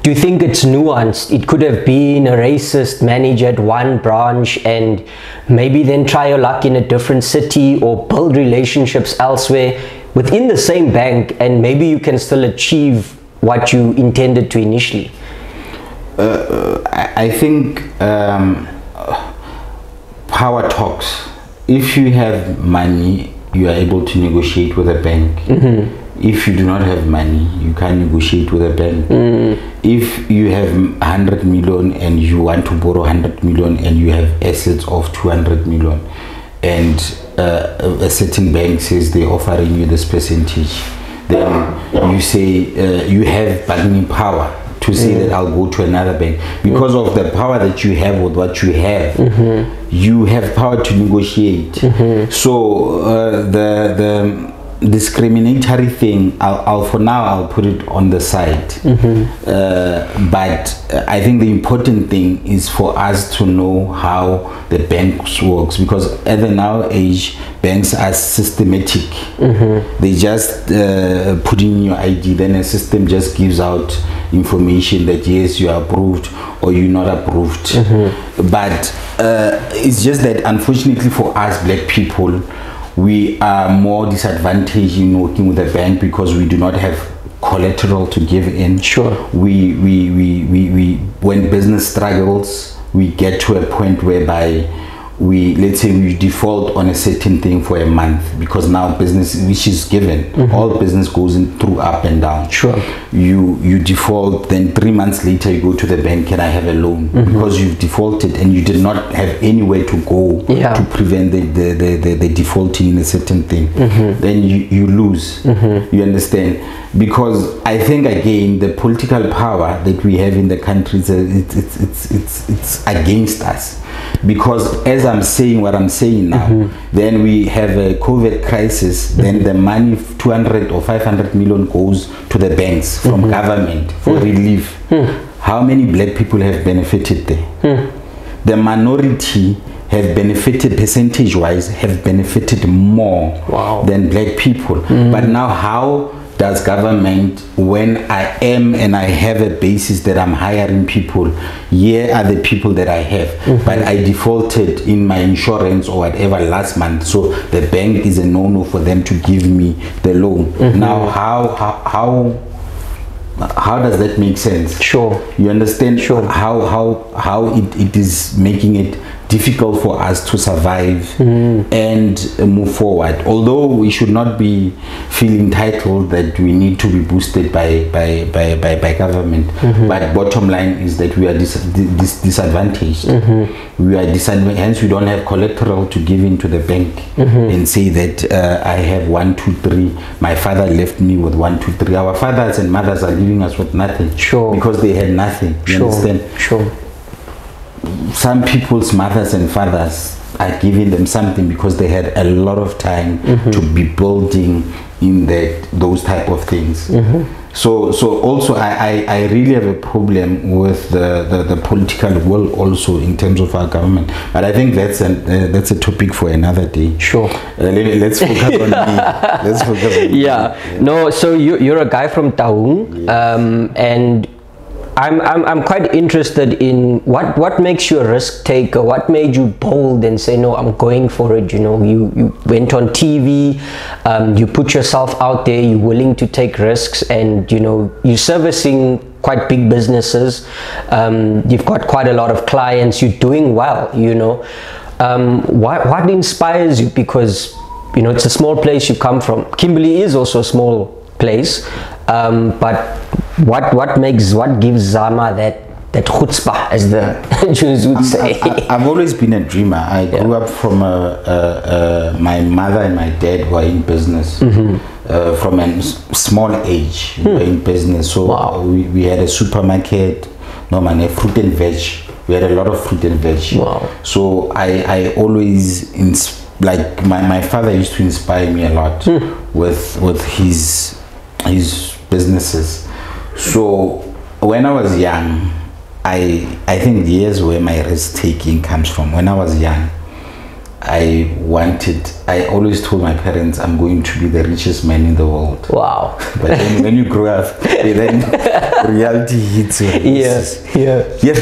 do you think it's nuanced it could have been a racist manager at one branch and maybe then try your luck in a different city or build relationships elsewhere within the same bank and maybe you can still achieve what you intended to initially I, I think um, power talks. If you have money, you are able to negotiate with a bank. If you do not have money, you can't negotiate with a bank. If you have 100 million and you want to borrow 100 million and you have assets of 200 million, and uh, a a certain bank says they're offering you this percentage, then you say uh, you have bargaining power to say that I'll go to another bank because of the power that you have with what you have. You have power to negotiate. So uh, the the discriminatory thing, I'll, I'll for now I'll put it on the side. Uh, but uh, I think the important thing is for us to know how the banks works because at the now age, banks are systematic. They just uh, put in your ID, then a system just gives out information that yes, you are approved or you're not approved. But uh, it's just that unfortunately for us black people, we are more disadvantaged in working with a bank because we do not have collateral to give in. Sure. We, we, we, we, we when business struggles, we get to a point whereby we let's say we default on a certain thing for a month because now business which is given all business goes in through up and down Sure. you you default then three months later you go to the bank can i have a loan Mm-hmm. because you've defaulted and you did not have anywhere to go Yeah. to prevent the, the, the, the, the defaulting in a certain thing Mm-hmm. then you, you lose you understand because i think again the political power that we have in the uh, it's, it's, it's, it's, it's against us because as i'm saying what i'm saying now Mm-hmm. then we have a covid crisis then the money 200 or 500 million goes to the banks from Mm-hmm. government for relief Hmm. how many black people have benefited there the minority have benefited percentage wise have benefited more Wow. than black people but now how does government when i am and i have a basis that i'm hiring people here are the people that i have. Mm-hmm. But i defaulted in my insurance or whatever last month so the bank is a no-no for them to give me the loan. Mm-hmm. Now how how how how does that make sense? Sure. you understand Sure. how how how it, it is making it difficult for us to survive Mm-hmm. and uh, move forward although we should not be feel entitled that we need to be boosted by by by, by, by government Mm-hmm. but bottom line is that we are dis- dis- disadvantaged Mm-hmm. we are disadvantaged hence we don't have collateral to give into the bank Mm-hmm. and say that uh, i have one two three my father left me with one two three our fathers and mothers are leaving us with nothing Sure. because they had nothing you Sure. understand Sure. Some people's mothers and fathers are giving them something because they had a lot of time to be building in that those type of things. So so also I, I i really have a problem with the, the the political will also in terms of our government. But i think that's an uh, that's a topic for another day. Sure. uh, let, us focus on me. Let's focus on me. yeah. No so you, you're a guy from Taung um, and I'm, I'm, I'm quite interested in what, what makes you a risk taker? What made you bold and say no I'm going for it you know? You, you went on TV um, you put yourself out there you're willing to take risks and you know you're servicing quite big businesses. Um, you've got quite a lot of clients you're doing well you know? Um, what, what inspires you? Because you know it's a small place you come from. Kimberley is also a small place um, but what what makes what gives zama that that chutzpah as the jews would say I, have always been a dreamer. I grew up from a, a, a, my mother and my dad were in business Mm-hmm. uh, from a small age. We were in business, so Hmm. Wow. we, we had a supermarket. No man, a fruit and veg. We had a lot of fruit and veg. Wow. So I I always ins- like my, my father used to inspire me a lot Hmm. with with his his businesses. So when I was young, I I think here's where my risk taking comes from. When I was young, I wanted I always told my parents I'm going to be the richest man in the world. wow But then when you grow up, then reality hits you. yes yeah Yes.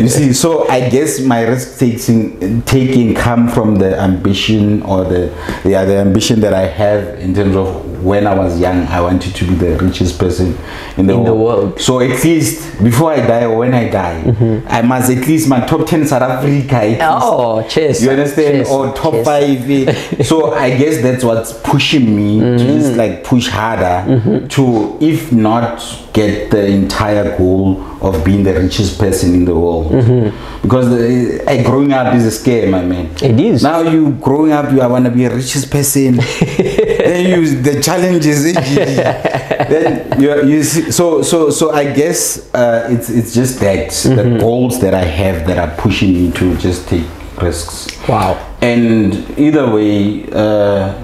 you see, so I guess my risk taking taking come from the ambition or the yeah the ambition that I have in terms of when I was young, I wanted to be the richest person in the, In world. the world. So at least before I die or when I die, I must at least my top ten South Africa. oh cheers You understand? cheers, or top cheers. five. eh. so I guess that's what's pushing me to Mm-hmm. just like push harder to, if not get the entire goal of being the richest person in the world. Because the, eh, growing up is a scare, my man. Mm-hmm. It is. Now you growing up, you want to be a richest person. then you the challenges. then you, you see, so so so I guess uh, it's it's just that Mm-hmm. the goals that I have that are pushing me to just take risks wow and either way uh,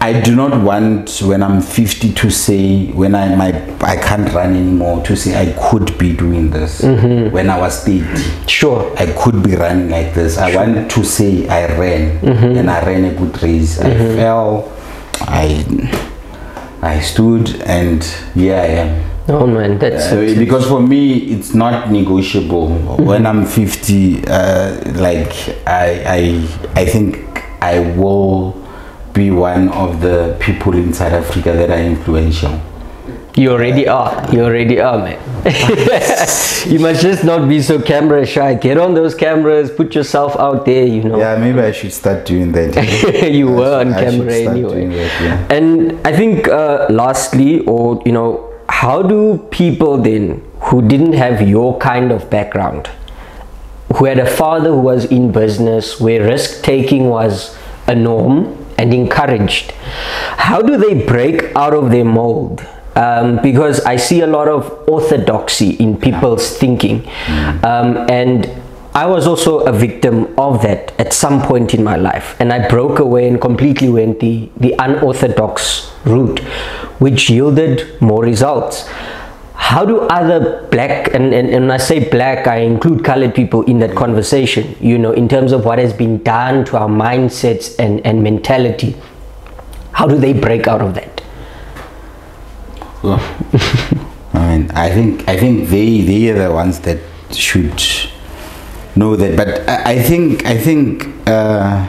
I do not want when I'm 50 to say when I my I can't run anymore to say I could be doing this when I was 30 Sure. I could be running like this. I want to say I ran and I ran a good race. I fell, I I stood and here I am. Oh man, that's Uh, because for me it's not negotiable. When I'm 50, uh, like I I I think I will be one of the people in South Africa that are influential. You already are. You already are, man. you must just not be so camera shy. Get on those cameras. Put yourself out there. You know. Yeah, maybe I should start doing that. you I were should- on camera anyway. that, yeah. And I think, uh, lastly, or you know, how do people then who didn't have your kind of background, who had a father who was in business, where risk taking was a norm and encouraged, how do they break out of their mold? Um, because I see a lot of orthodoxy in people's thinking, um, and I was also a victim of that at some point in my life, and I broke away and completely went the, the unorthodox route, which yielded more results. How do other black, and, and, and when I say black, I include colored people in that conversation, you know, in terms of what has been done to our mindsets and, and mentality, how do they break out of that? I mean, I think I think they they are the ones that should know that. But I, I think I think uh,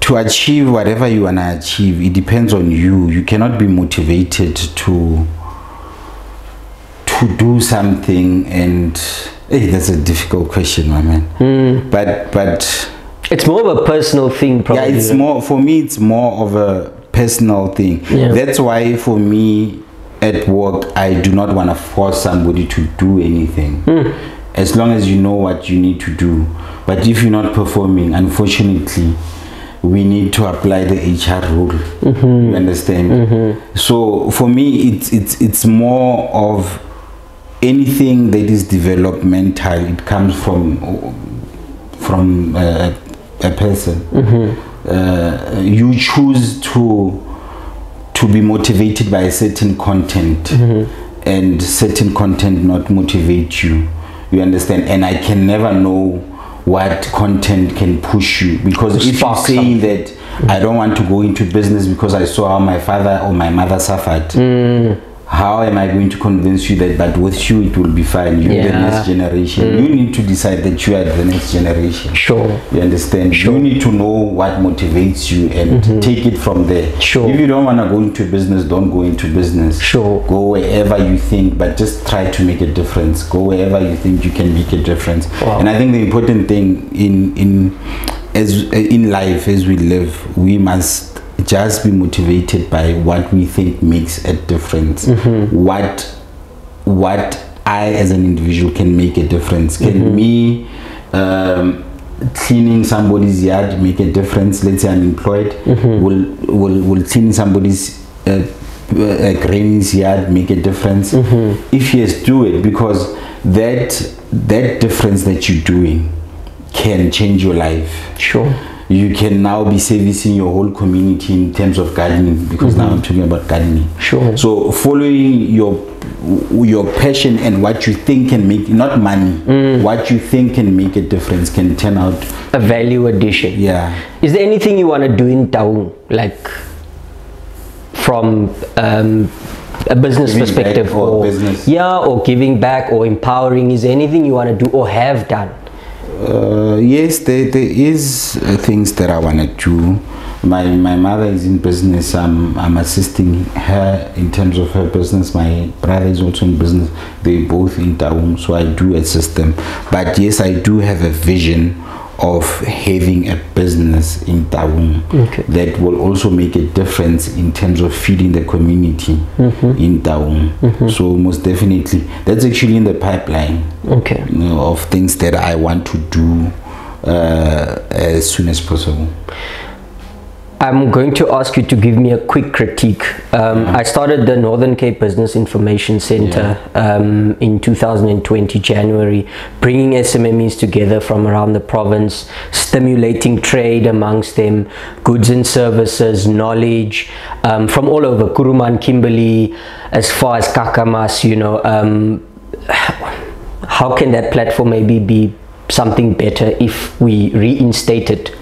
to achieve whatever you wanna achieve, it depends on you. You cannot be motivated to to do something and. Hey, that's a difficult question, my man. But but It's more of a personal thing, probably. yeah, it's more for me. It's more of a personal thing. Yeah. That's why for me at work, I do not want to force somebody to do anything. Hmm. As long as you know what you need to do. But if you're not performing, unfortunately, we need to apply the HR rule. Mm-hmm. You understand? So for me, it's it's it's more of anything that is developmental. It comes from from uh, a person. Uh, you choose to to be motivated by a certain content, and certain content not motivate you. You understand? And I can never know what content can push you because if you say that I don't want to go into business because I saw how my father or my mother suffered. How am I going to convince you that but with you it will be fine? You're the next generation. You mm. need to decide that you are the next generation. Sure. You understand? You need to know what motivates you and mm-hmm. take it from there. Sure. If you don't want to go into business, don't go into business. Sure. Go wherever you think, but just try to make a difference. Go wherever you think you can make a difference. Wow. And I think the important thing in in as in life as we live, we must just be motivated by what we think makes a difference. Mm-hmm. What what I as an individual can make a difference. Can Mm-hmm. me um, cleaning somebody's yard make a difference? Let's say I'm employed. Mm-hmm. Will will will cleaning somebody's uh, uh, granny's yard make a difference? Mm-hmm. If yes, do it because that that difference that you're doing can change your life Sure. You can now be servicing your whole community in terms of gardening because now I'm talking about gardening. Sure. So following your your passion and what you think can make not money, what you think can make a difference can turn out A value addition. yeah. Is there anything you want to do in town, like from um, a business Giving perspective, or business? yeah, or giving back or empowering? Is there anything you want to do or have done? Uh, yes, there, there is things that I want to do. My my mother is in business. I'm I'm assisting her in terms of her business. My brother is also in business. They both in town, so I do assist them. But yes, I do have a vision of having a business in town Okay. that will also make a difference in terms of feeding the community in town. So most definitely, that's actually in the pipeline Okay. you know, of things that I want to do uh, as soon as possible. I'm going to ask you to give me a quick critique. Um, I started the Northern Cape Business Information Center um, in 2020 January, bringing SMMEs together from around the province, stimulating trade amongst them, goods and services, knowledge um, from all over Kuruman, Kimberley, as far as Kakamas. You know, um, how can that platform maybe be something better if we reinstate it?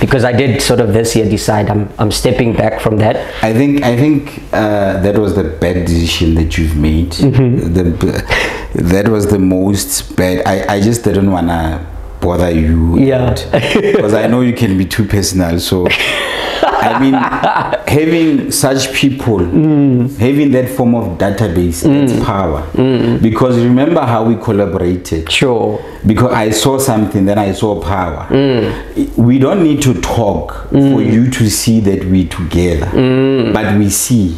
Because I did sort of this year decide I'm, I'm stepping back from that. I think I think uh, that was the bad decision that you've made. Mm-hmm. The, that was the most bad. I, I just didn't wanna bother you. Yeah. Because I know you can be too personal. So I mean, having such people, Mm. having that form of database, that's power. Mm. Because remember how we collaborated. Sure. because I saw something, then I saw power. Mm. We don't need to talk for you to see that we're together, Mm. but we see,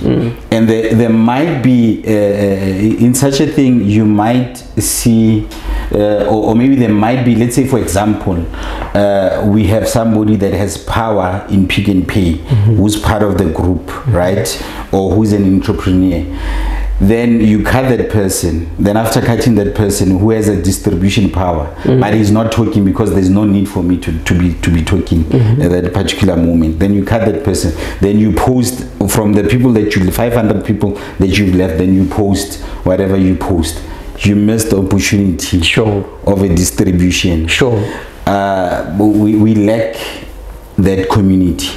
and there, there might be uh, uh, in such a thing you might see, uh, or, or maybe there might be. Let's say, for example, uh, we have somebody that has power in Pick and Pay, Mm-hmm. who's part of the group, right, or who's an entrepreneur. Then you cut that person. Then after cutting that person who has a distribution power? Mm-hmm. But he's not talking because there's no need for me to, to be to be talking mm-hmm. at that particular moment. Then you cut that person. Then you post from the people that you 500 people that you've left then you post whatever you post. You missed the opportunity Sure. of a distribution. Sure. uh, we, we lack that community.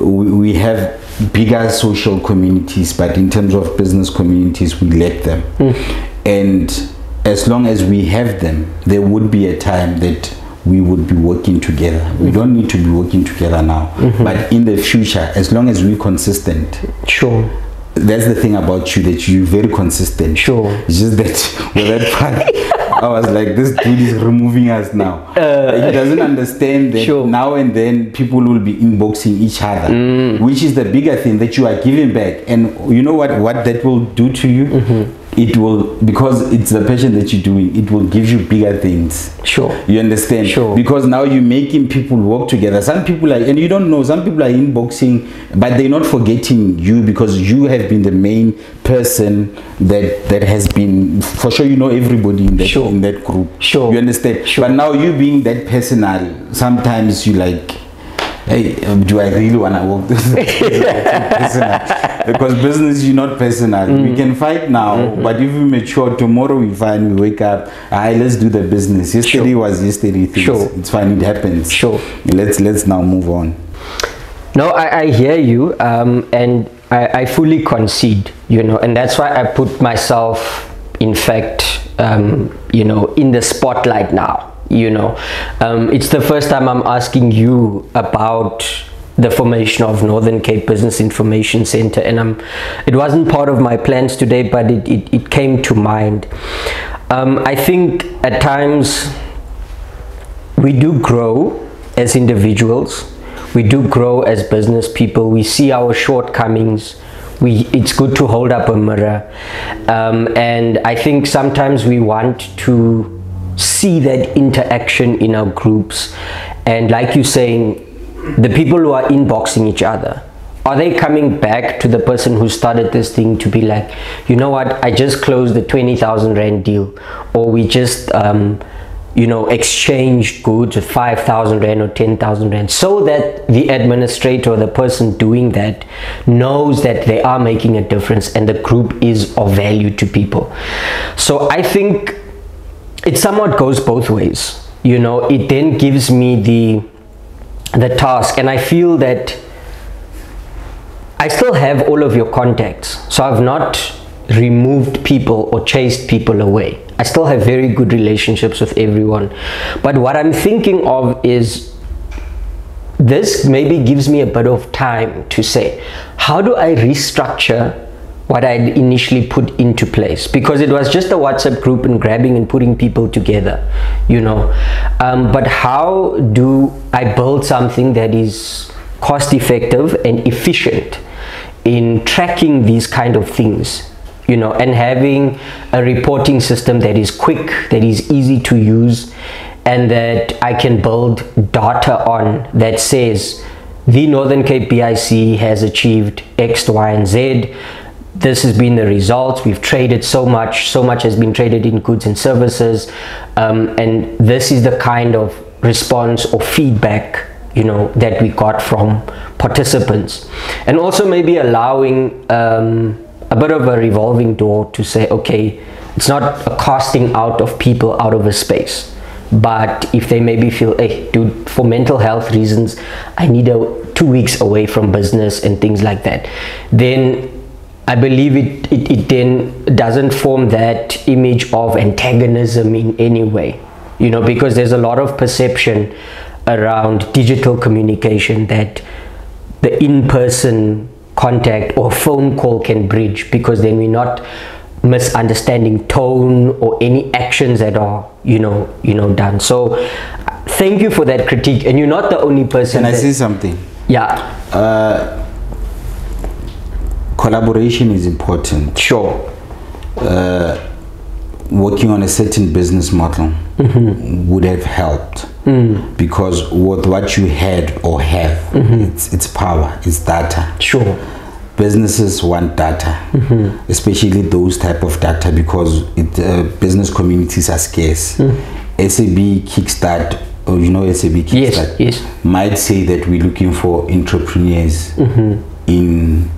We, we have bigger social communities, but in terms of business communities, we lack them. And as long as we have them, there would be a time that we would be working together. We mm-hmm. don't need to be working together now, mm-hmm. but in the future, as long as we're consistent, Sure. That's the thing about you that you're very consistent. Sure. It's just that with that part, I was like, this dude is removing us now. he doesn't understand that Sure. now and then people will be inboxing each other, Mm. which is the bigger thing that you are giving back. And you know what? What that will do to you? Mm-hmm. It will because it's the passion that you're doing. It will give you bigger things. Sure. You understand? Sure. Because now you're making people work together. Some people are, and you don't know, some people are in boxing but they're not forgetting you because you have been the main person that that has been, for sure, you know everybody in that, Sure. in that group. Sure. You understand? Sure. But now you being that personal, sometimes you like, hey, um, do I really want to work this? Because business, you're not personal. Mm. We can fight now, Mm-hmm. but if we mature, tomorrow we find we wake up, ah, let's do the business. Yesterday Sure. was yesterday. Things. Sure. It's fine. It happens. Sure. Let's let's now move on. No, I, I hear you, um, and I, I fully concede, you know, and that's why I put myself, in fact, um, you know, in the spotlight now. You know, um, it's the first time I'm asking you about the formation of Northern Cape Business Information Center, and I'm, it wasn't part of my plans today, but it, it, it came to mind. Um, I think at times we do grow as individuals we do grow as business people we see our shortcomings we it's good to hold up a mirror um, and i think sometimes we want to see that interaction in our groups. And like you're saying the people who are inboxing each other are they coming back to the person who started this thing to be like you know what? I just closed the 20000 rand deal or we just um, you know exchanged goods with 5000 rand or 10000 rand so that the administrator or the person doing that knows that they are making a difference and the group is of value to people. So i think it somewhat goes both ways you know it then gives me the the task and i feel that I still have all of your contacts, so I've not removed people or chased people away. I still have very good relationships with everyone. But what I'm thinking of is this maybe gives me a bit of time to say, how do I restructure what I initially put into place? Because it was just a WhatsApp group and grabbing and putting people together, you know. Um, but how do I build something that is cost effective and efficient in tracking these kind of things you know and having a reporting system that is quick that is easy to use and that i can build data on that says the Northern Cape BIC has achieved X, Y, and Z. This has been the results. We've traded so much, so much has been traded in goods and services. Um, and this is the kind of response or feedback you know that we got from participants and also maybe allowing um, a bit of a revolving door to say okay it's not a casting out of people out of a space but if they maybe feel hey dude for mental health reasons i need a two weeks away from business and things like that then I believe it, it, it then doesn't form that image of antagonism in any way, you know, because there's a lot of perception around digital communication that the in-person contact or phone call can bridge because then we're not misunderstanding tone or any actions that are you know you know done. So thank you for that critique. And you're not the only person Can I that- say something? yeah. Uh, collaboration is important. sure. Uh, working on a certain business model mm-hmm. would have helped mm. because with what you had or have, mm-hmm. it's, it's power, it's data. sure. Businesses want data mm-hmm. especially those type of data because it, uh, business communities are scarce. Mm. SAB Kickstart or you know SAB Kickstart? Yes might say that we're looking for entrepreneurs in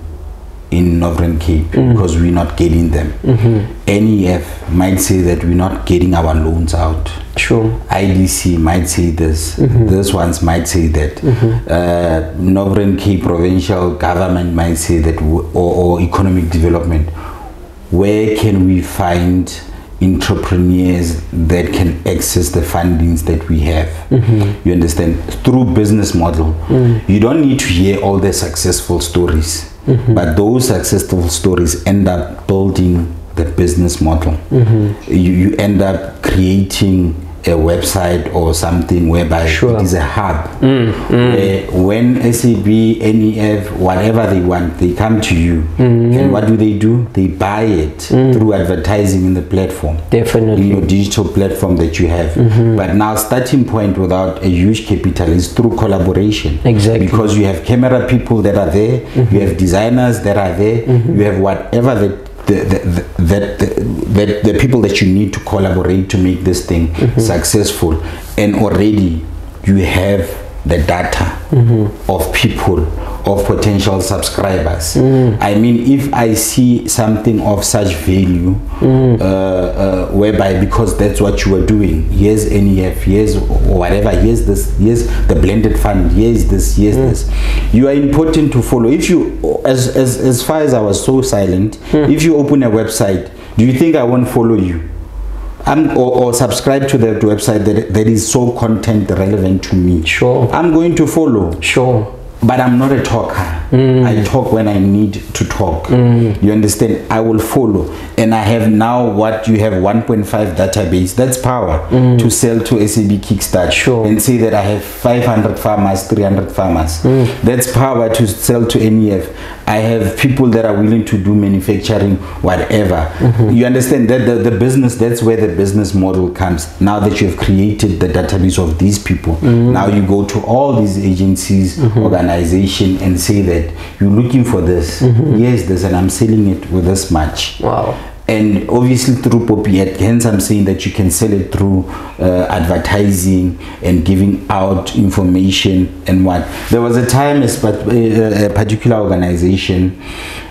in Northern Cape mm-hmm. because we're not getting them. Mm-hmm. NEF might say that we're not getting our loans out. sure IDC might say this, mm-hmm. this ones might say that, uh, Northern Cape provincial government might say that, w- or, or economic development. Where can we find entrepreneurs that can access the fundings that we have? You understand? Through business model. Mm. You don't need to hear all the successful stories, Mm-hmm. but those successful stories end up building the business model. Mm-hmm. You, you end up creating a website or something whereby Sure. it is a hub mm, mm. where when SAB, NEF, whatever they want, they come to you. Mm-hmm. And what do they do? They buy it mm. through advertising in the platform. Definitely. In your digital platform that you have. Mm-hmm. But now starting point without a huge capital is through collaboration. Exactly. Because you have camera people that are there, mm-hmm. you have designers that are there, you have whatever that the, the, the, the, that the people that you need to collaborate to make this thing mm-hmm. successful and already you have the data mm-hmm. of people of potential subscribers. I mean if i see something of such value uh, uh, whereby because that's what you are doing here's nef here's whatever here's this here's the blended fund here's this here's this. You are important to follow. If you as as, as far as i was so silent if you open a website do you think i won't follow you? I'm, or, or subscribe to that website that, that is so content relevant to me? Sure. i'm going to follow. Sure but I'm not a talker. Mm. I talk when I need to talk. Mm. You understand? I will follow. And I have now what you have 1.5 database. That's power mm. to sell to SAB Kickstart. Sure. And say that I have 500 farmers, 300 farmers. That's power to sell to NEF. I have people that are willing to do manufacturing, whatever. Mm-hmm. You understand that the, the business, that's where the business model comes. Now that you have created the database of these people, now you go to all these agencies, mm-hmm. Organization, and say that you're looking for this. Mm-hmm. Yes, this, and I'm selling it with this much wow and obviously through Poppy hence I'm saying that you can sell it through uh, advertising and giving out information and what. There was a time but uh, uh, a particular organization,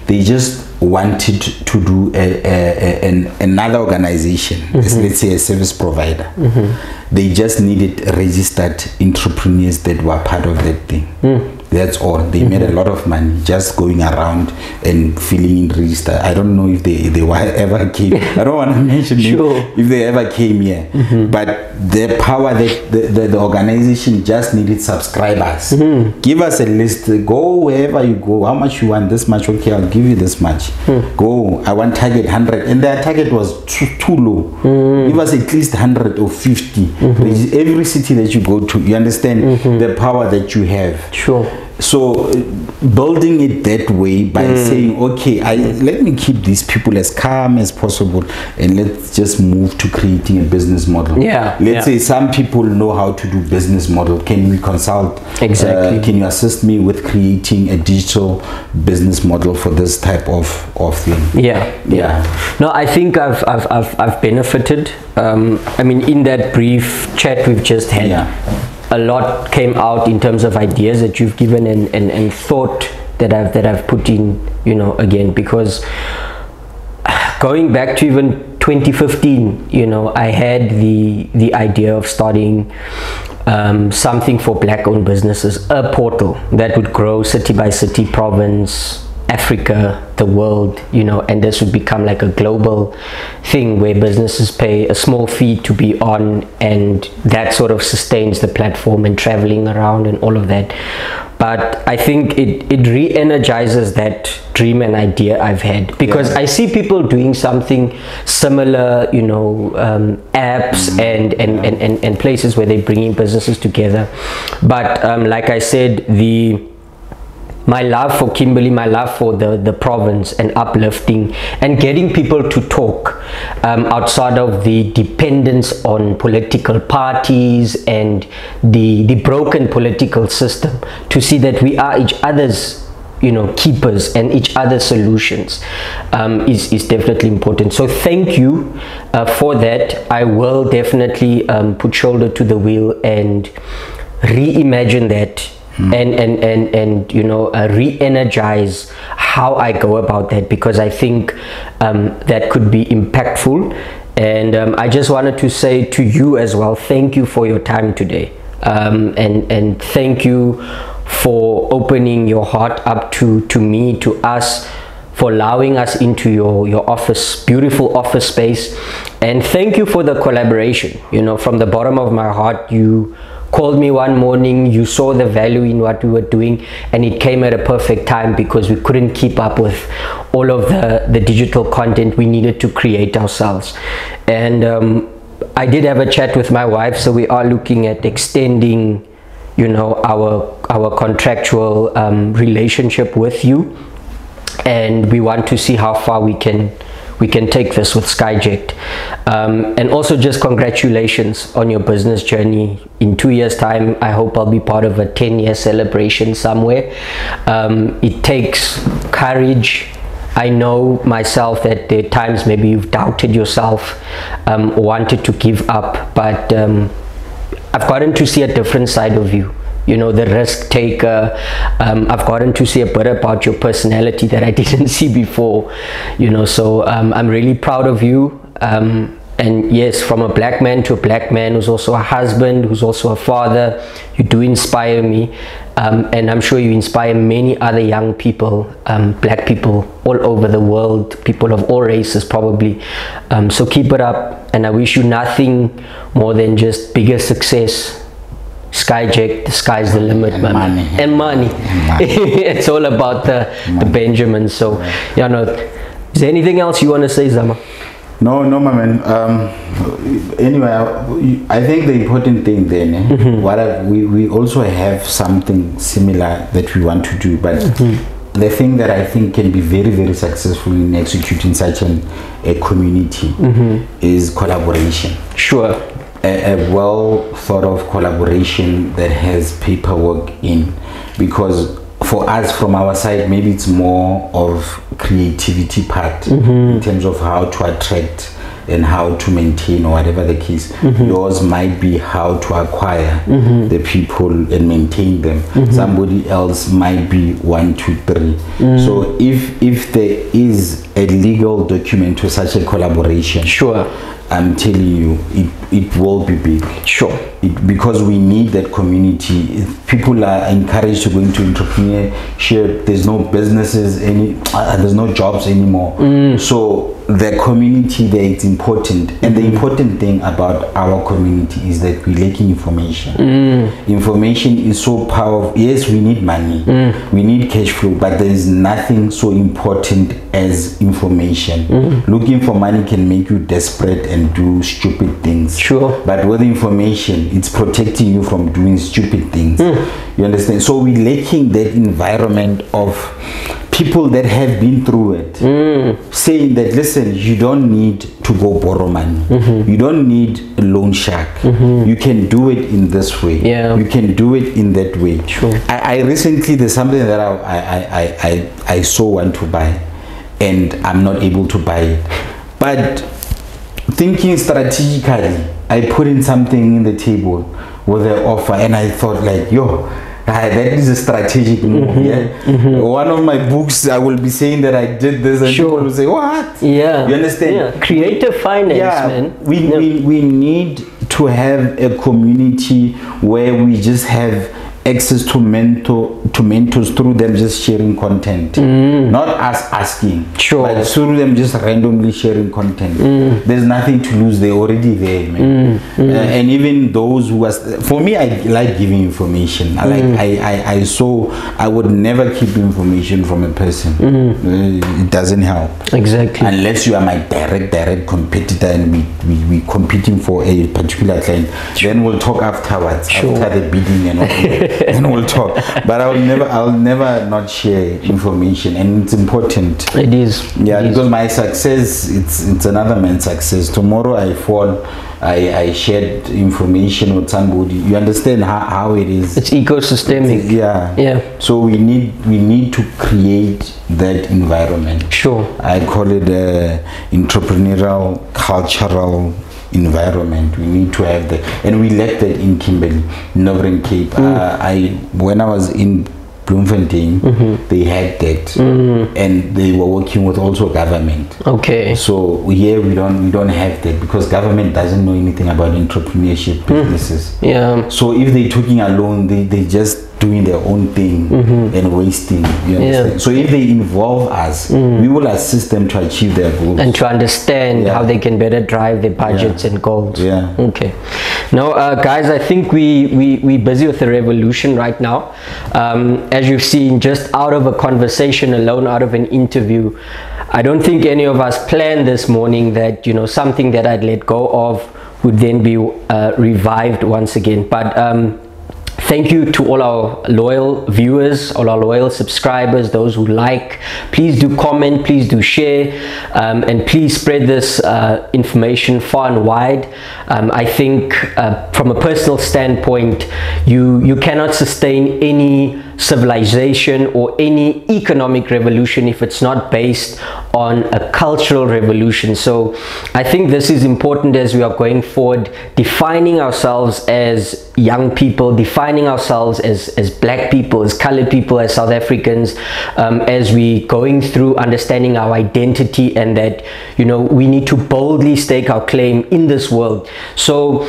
they just wanted to do a, a, a, an, another organization, as mm-hmm. let's say a service provider. Mm-hmm. They just needed registered entrepreneurs that were part of that thing. Mm. That's all. They made a mm-hmm. lot of money just going around and filling in register. I don't know if they they were ever came. I don't want to mention Sure. if they ever came here. Mm-hmm. But the power that the, the, the organization just needed subscribers. Mm-hmm. Give us a list. Go wherever you go. How much you want? This much. Okay, I'll give you this much. Hmm. Go. I want target hundred, and their target was too, too low. Give us at least hundred or 50 There is Every city that you go to, you understand the power that you have sure so uh, building it that way by Mm. saying okay I, let me keep these people as calm as possible and let's just move to creating a business model Yeah, let's yeah. say some people know how to do business model can we consult Exactly. uh, can you assist me with creating a digital business model for this type of of thing Yeah, Yeah. No, I think I've I've I've, I've benefited. Um, I mean, in that brief chat we've just had, Yeah. A lot came out in terms of ideas that you've given and, and, and thought that I've that I've put in. You know, again because going back to even 2015 you know i had the the idea of starting um, something for black owned businesses a portal that would grow city by city province africa the world you know and this would become like a global thing where businesses pay a small fee to be on and that sort of sustains the platform and traveling around and all of that but i think it it re-energizes that dream and idea i've had because Yeah. I see people doing something similar, you know, um, apps and, and, and, and, and places where they're bringing businesses together. But um, like I said, the my love for Kimberley, my love for the, the province and uplifting and getting people to talk um, outside of the dependence on political parties and the, the broken political system to see that we are each other's you know keepers and each other's solutions um, is, is definitely important. So thank you uh, for that. I will definitely um, put shoulder to the wheel and reimagine that and and and and you know uh, re-energize how i go about that because i think um, that could be impactful. And um, i just wanted to say to you as well thank you for your time today. Um, and and thank you for opening your heart up to to me to us for allowing us into your your office beautiful office space. And thank you for the collaboration. You know from the bottom of my heart you called me one morning you saw the value in what we were doing and it came at a perfect time because we couldn't keep up with all of the the digital content we needed to create ourselves. And um, i did have a chat with my wife so we are looking at extending you know our our contractual um, relationship with you. And we want to see how far we can we can take this with Skyject. Um, and also just congratulations on your business journey. In two years time, I hope I'll be part of a 10 year celebration somewhere. Um, it takes courage. I know myself that there are times maybe you've doubted yourself, um, wanted to give up, but um, I've gotten to see a different side of you. You know, the risk taker. Um, I've gotten to see a bit about your personality that I didn't see before. You know, so um, I'm really proud of you. Um, and yes, from a black man to a black man who's also a husband, who's also a father, you do inspire me. Um, and I'm sure you inspire many other young people, um, black people all over the world, people of all races probably. Um, so keep it up, and I wish you nothing more than just bigger success. Skyject, the sky's the limit, And man. money. And money. money. it's all about the, the Benjamin. So, you know, is there anything else you want to say, Zama? No, no, my man. Um, anyway, I I think the important thing then, eh, Mm-hmm. what I, we we also have something similar that we want to do, but Mm-hmm. the thing that I think can be very very successful in executing such an a community Mm-hmm. is collaboration. Sure. A, a well thought of collaboration that has paperwork in, because for us from our side maybe it's more of creativity part mm-hmm. in terms of how to attract and how to maintain or whatever the case mm-hmm. yours might be how to acquire mm-hmm. the people and maintain them mm-hmm. somebody else might be one two three mm. so if if there is a legal document to such a collaboration Sure. i'm telling you it, it will be big Sure. it, because we need that community. If People are encouraged to go into entrepreneurship. There's no businesses any. Uh, there's no jobs anymore. Mm. So the community there it's important. And the mm-hmm. important thing about our community is that we're lacking information. Mm. Information is so powerful. Yes we need money. Mm. We need cash flow but there is nothing so important as information. Mm. Looking for money can make you desperate and do stupid things. Sure. but with information it's protecting you from doing stupid things. You understand? So we're lacking that environment of people that have been through it mm. saying that listen you don't need to go borrow money. Mm-hmm. You don't need a loan shark. Mm-hmm. You can do it in this way. Yeah. you can do it in that way. Sure. I, I recently there's something that I, I, I, I, I, so want to buy and I'm not able to buy it. But thinking strategically i put in something in the table with an offer and i thought like yo ah, that is a strategic move Mm-hmm. yeah one of my books i will be saying that i did this and Sure. people will say what Yeah. you understand Yeah. Creative finance, yeah, man. We, Yeah. we, we need to have a community where we just have access to mentor to mentors through them just sharing content not us asking Mm. Sure. Mm. but through them just randomly sharing content there's nothing to lose they're already there man Uh, and even those who are for me i like giving information i like Mm. I, I i so i would never keep information from a person Mm. Uh, it doesn't help Exactly. unless you are my direct direct competitor and we we, we competing for a particular client then we'll talk afterwards Sure. after the bidding and all then we'll talk but i'll never i'll never not share information and it's important it is. yeah It is. because my success it's it's another man's success tomorrow i fall i i shared information with somebody you understand how, how it is It's ecosystemic. yeah Yeah. so we need we need to create that environment Sure. I call it a entrepreneurial cultural environment. We need to have that, and we lack that in Kimberley, Northern Cape. Mm. Uh, I when I was in Bloemfontein, mm-hmm. they had that, mm-hmm. and they were working with also government. Okay. So here we don't we don't have that because government doesn't know anything about entrepreneurship mm. businesses. Yeah. So if they're talking alone, they they just doing their own thing and wasting. You understand? So if they involve us, we will assist them to achieve their goals. and to understand Yeah. how they can better drive their budgets and goals. Yeah. Okay. Now, uh, guys, I think we we we busy with the revolution right now. Um, as you've seen, just out of a conversation alone, out of an interview, I don't think any of us planned this morning that you know something that I'd let go of would then be uh, revived once again. But um, Thank you to all our loyal viewers, all our loyal subscribers, those who like. Please do comment, please do share, um, and please spread this uh, information far and wide. Um, I think, uh, from a personal standpoint, you you cannot sustain any civilization or any economic revolution if it's not based on a cultural revolution. So, I think this is important as we are going forward, defining ourselves as young people, defining ourselves as, as black people, as colored people, as South Africans, um, as we going through understanding our identity and that, you know, we need to boldly stake our claim in this world. So,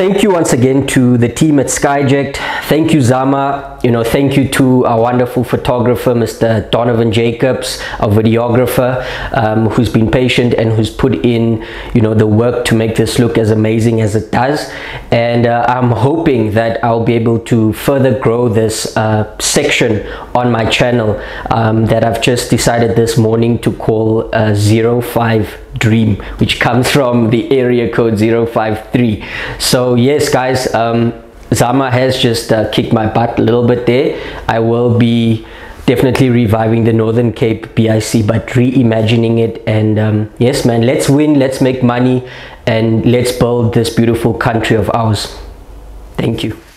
Thank you once again to the team at Skyject. Thank you, Zama. You know, thank you to our wonderful photographer, Mr. Donovan Jacobs, our videographer, um, who's been patient and who's put in, you know, the work to make this look as amazing as it does. And uh, I'm hoping that I'll be able to further grow this uh, section on my channel um, that I've just decided this morning to call uh, 05 dream which comes from the area code 053 so yes guys um zama has just uh, kicked my butt a little bit there. I will be definitely reviving the northern cape bic but reimagining it. And um, yes man let's win let's make money and let's build this beautiful country of ours. Thank you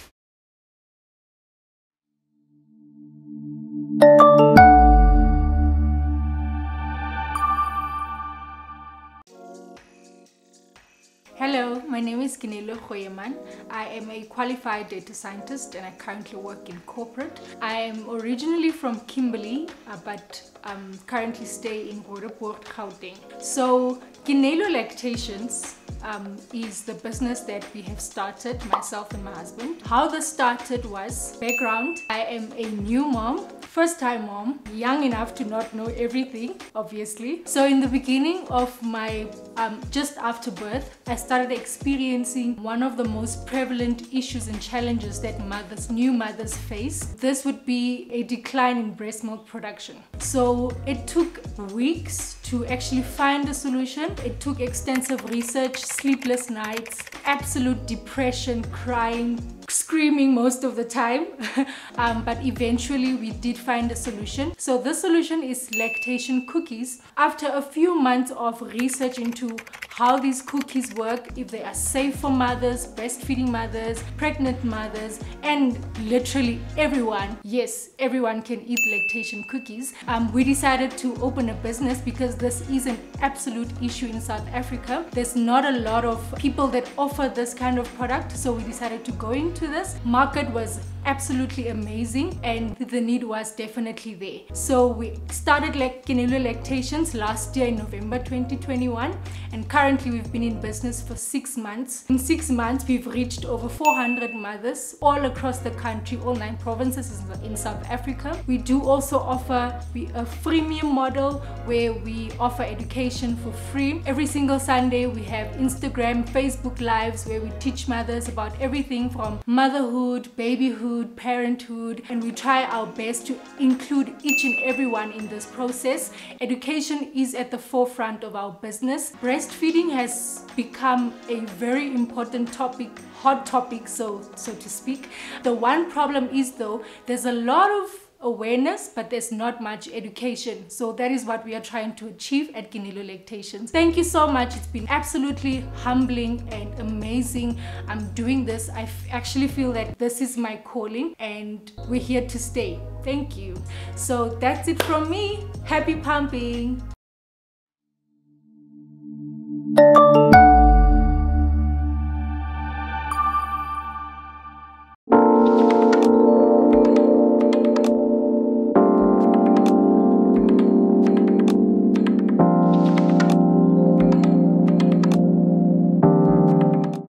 is Keneilwe Goeieman. I am a qualified data scientist and I currently work in corporate. I am originally from Kimberley, uh, but um, currently stay in Roodepoort, Gauteng. So, Keneilwe Lactations um, is the business that we have started, myself and my husband. How this started was background. I am a new mom, first time mom, young enough to not know everything, obviously. So in the beginning of my, um, just after birth, I started experiencing one of the most prevalent issues and challenges that mothers, new mothers face. This would be a decline in breast milk production. So it took weeks to actually find a solution. It took extensive research, sleepless nights, absolute depression, crying, screaming most of the time. um, but eventually we did find a solution. So the solution is lactation cookies. After a few months of research into how these cookies work, if they are safe for mothers, breastfeeding mothers, pregnant mothers, and literally everyone, yes, everyone can eat lactation cookies. Um, we decided to open a business because this is an absolute issue in South Africa. There's not a lot of people that offer this kind of product, so we decided to go into this. Market was absolutely amazing and the need was definitely there. So we started like Keneilwe Lactations last year in November 2021 and currently we've been in business for six months. In six months we've reached over 400 mothers all across the country, all nine provinces in South Africa. We do also offer a freemium model where we offer education for free. Every single Sunday we have Instagram, Facebook lives where we teach mothers about everything from motherhood, babyhood, motherhood, parenthood, and we try our best to include each and everyone in this process. Education is at the forefront of our business. Breastfeeding has become a very important topic hot topic so so to speak the one problem is though there's a lot of awareness, but there's not much education. So that is what we are trying to achieve at Keneilwe Lactations. Thank you so much. It's been absolutely humbling and amazing. I'm doing this. I actually feel that this is my calling and we're here to stay. Thank you. So that's it from me. Happy pumping.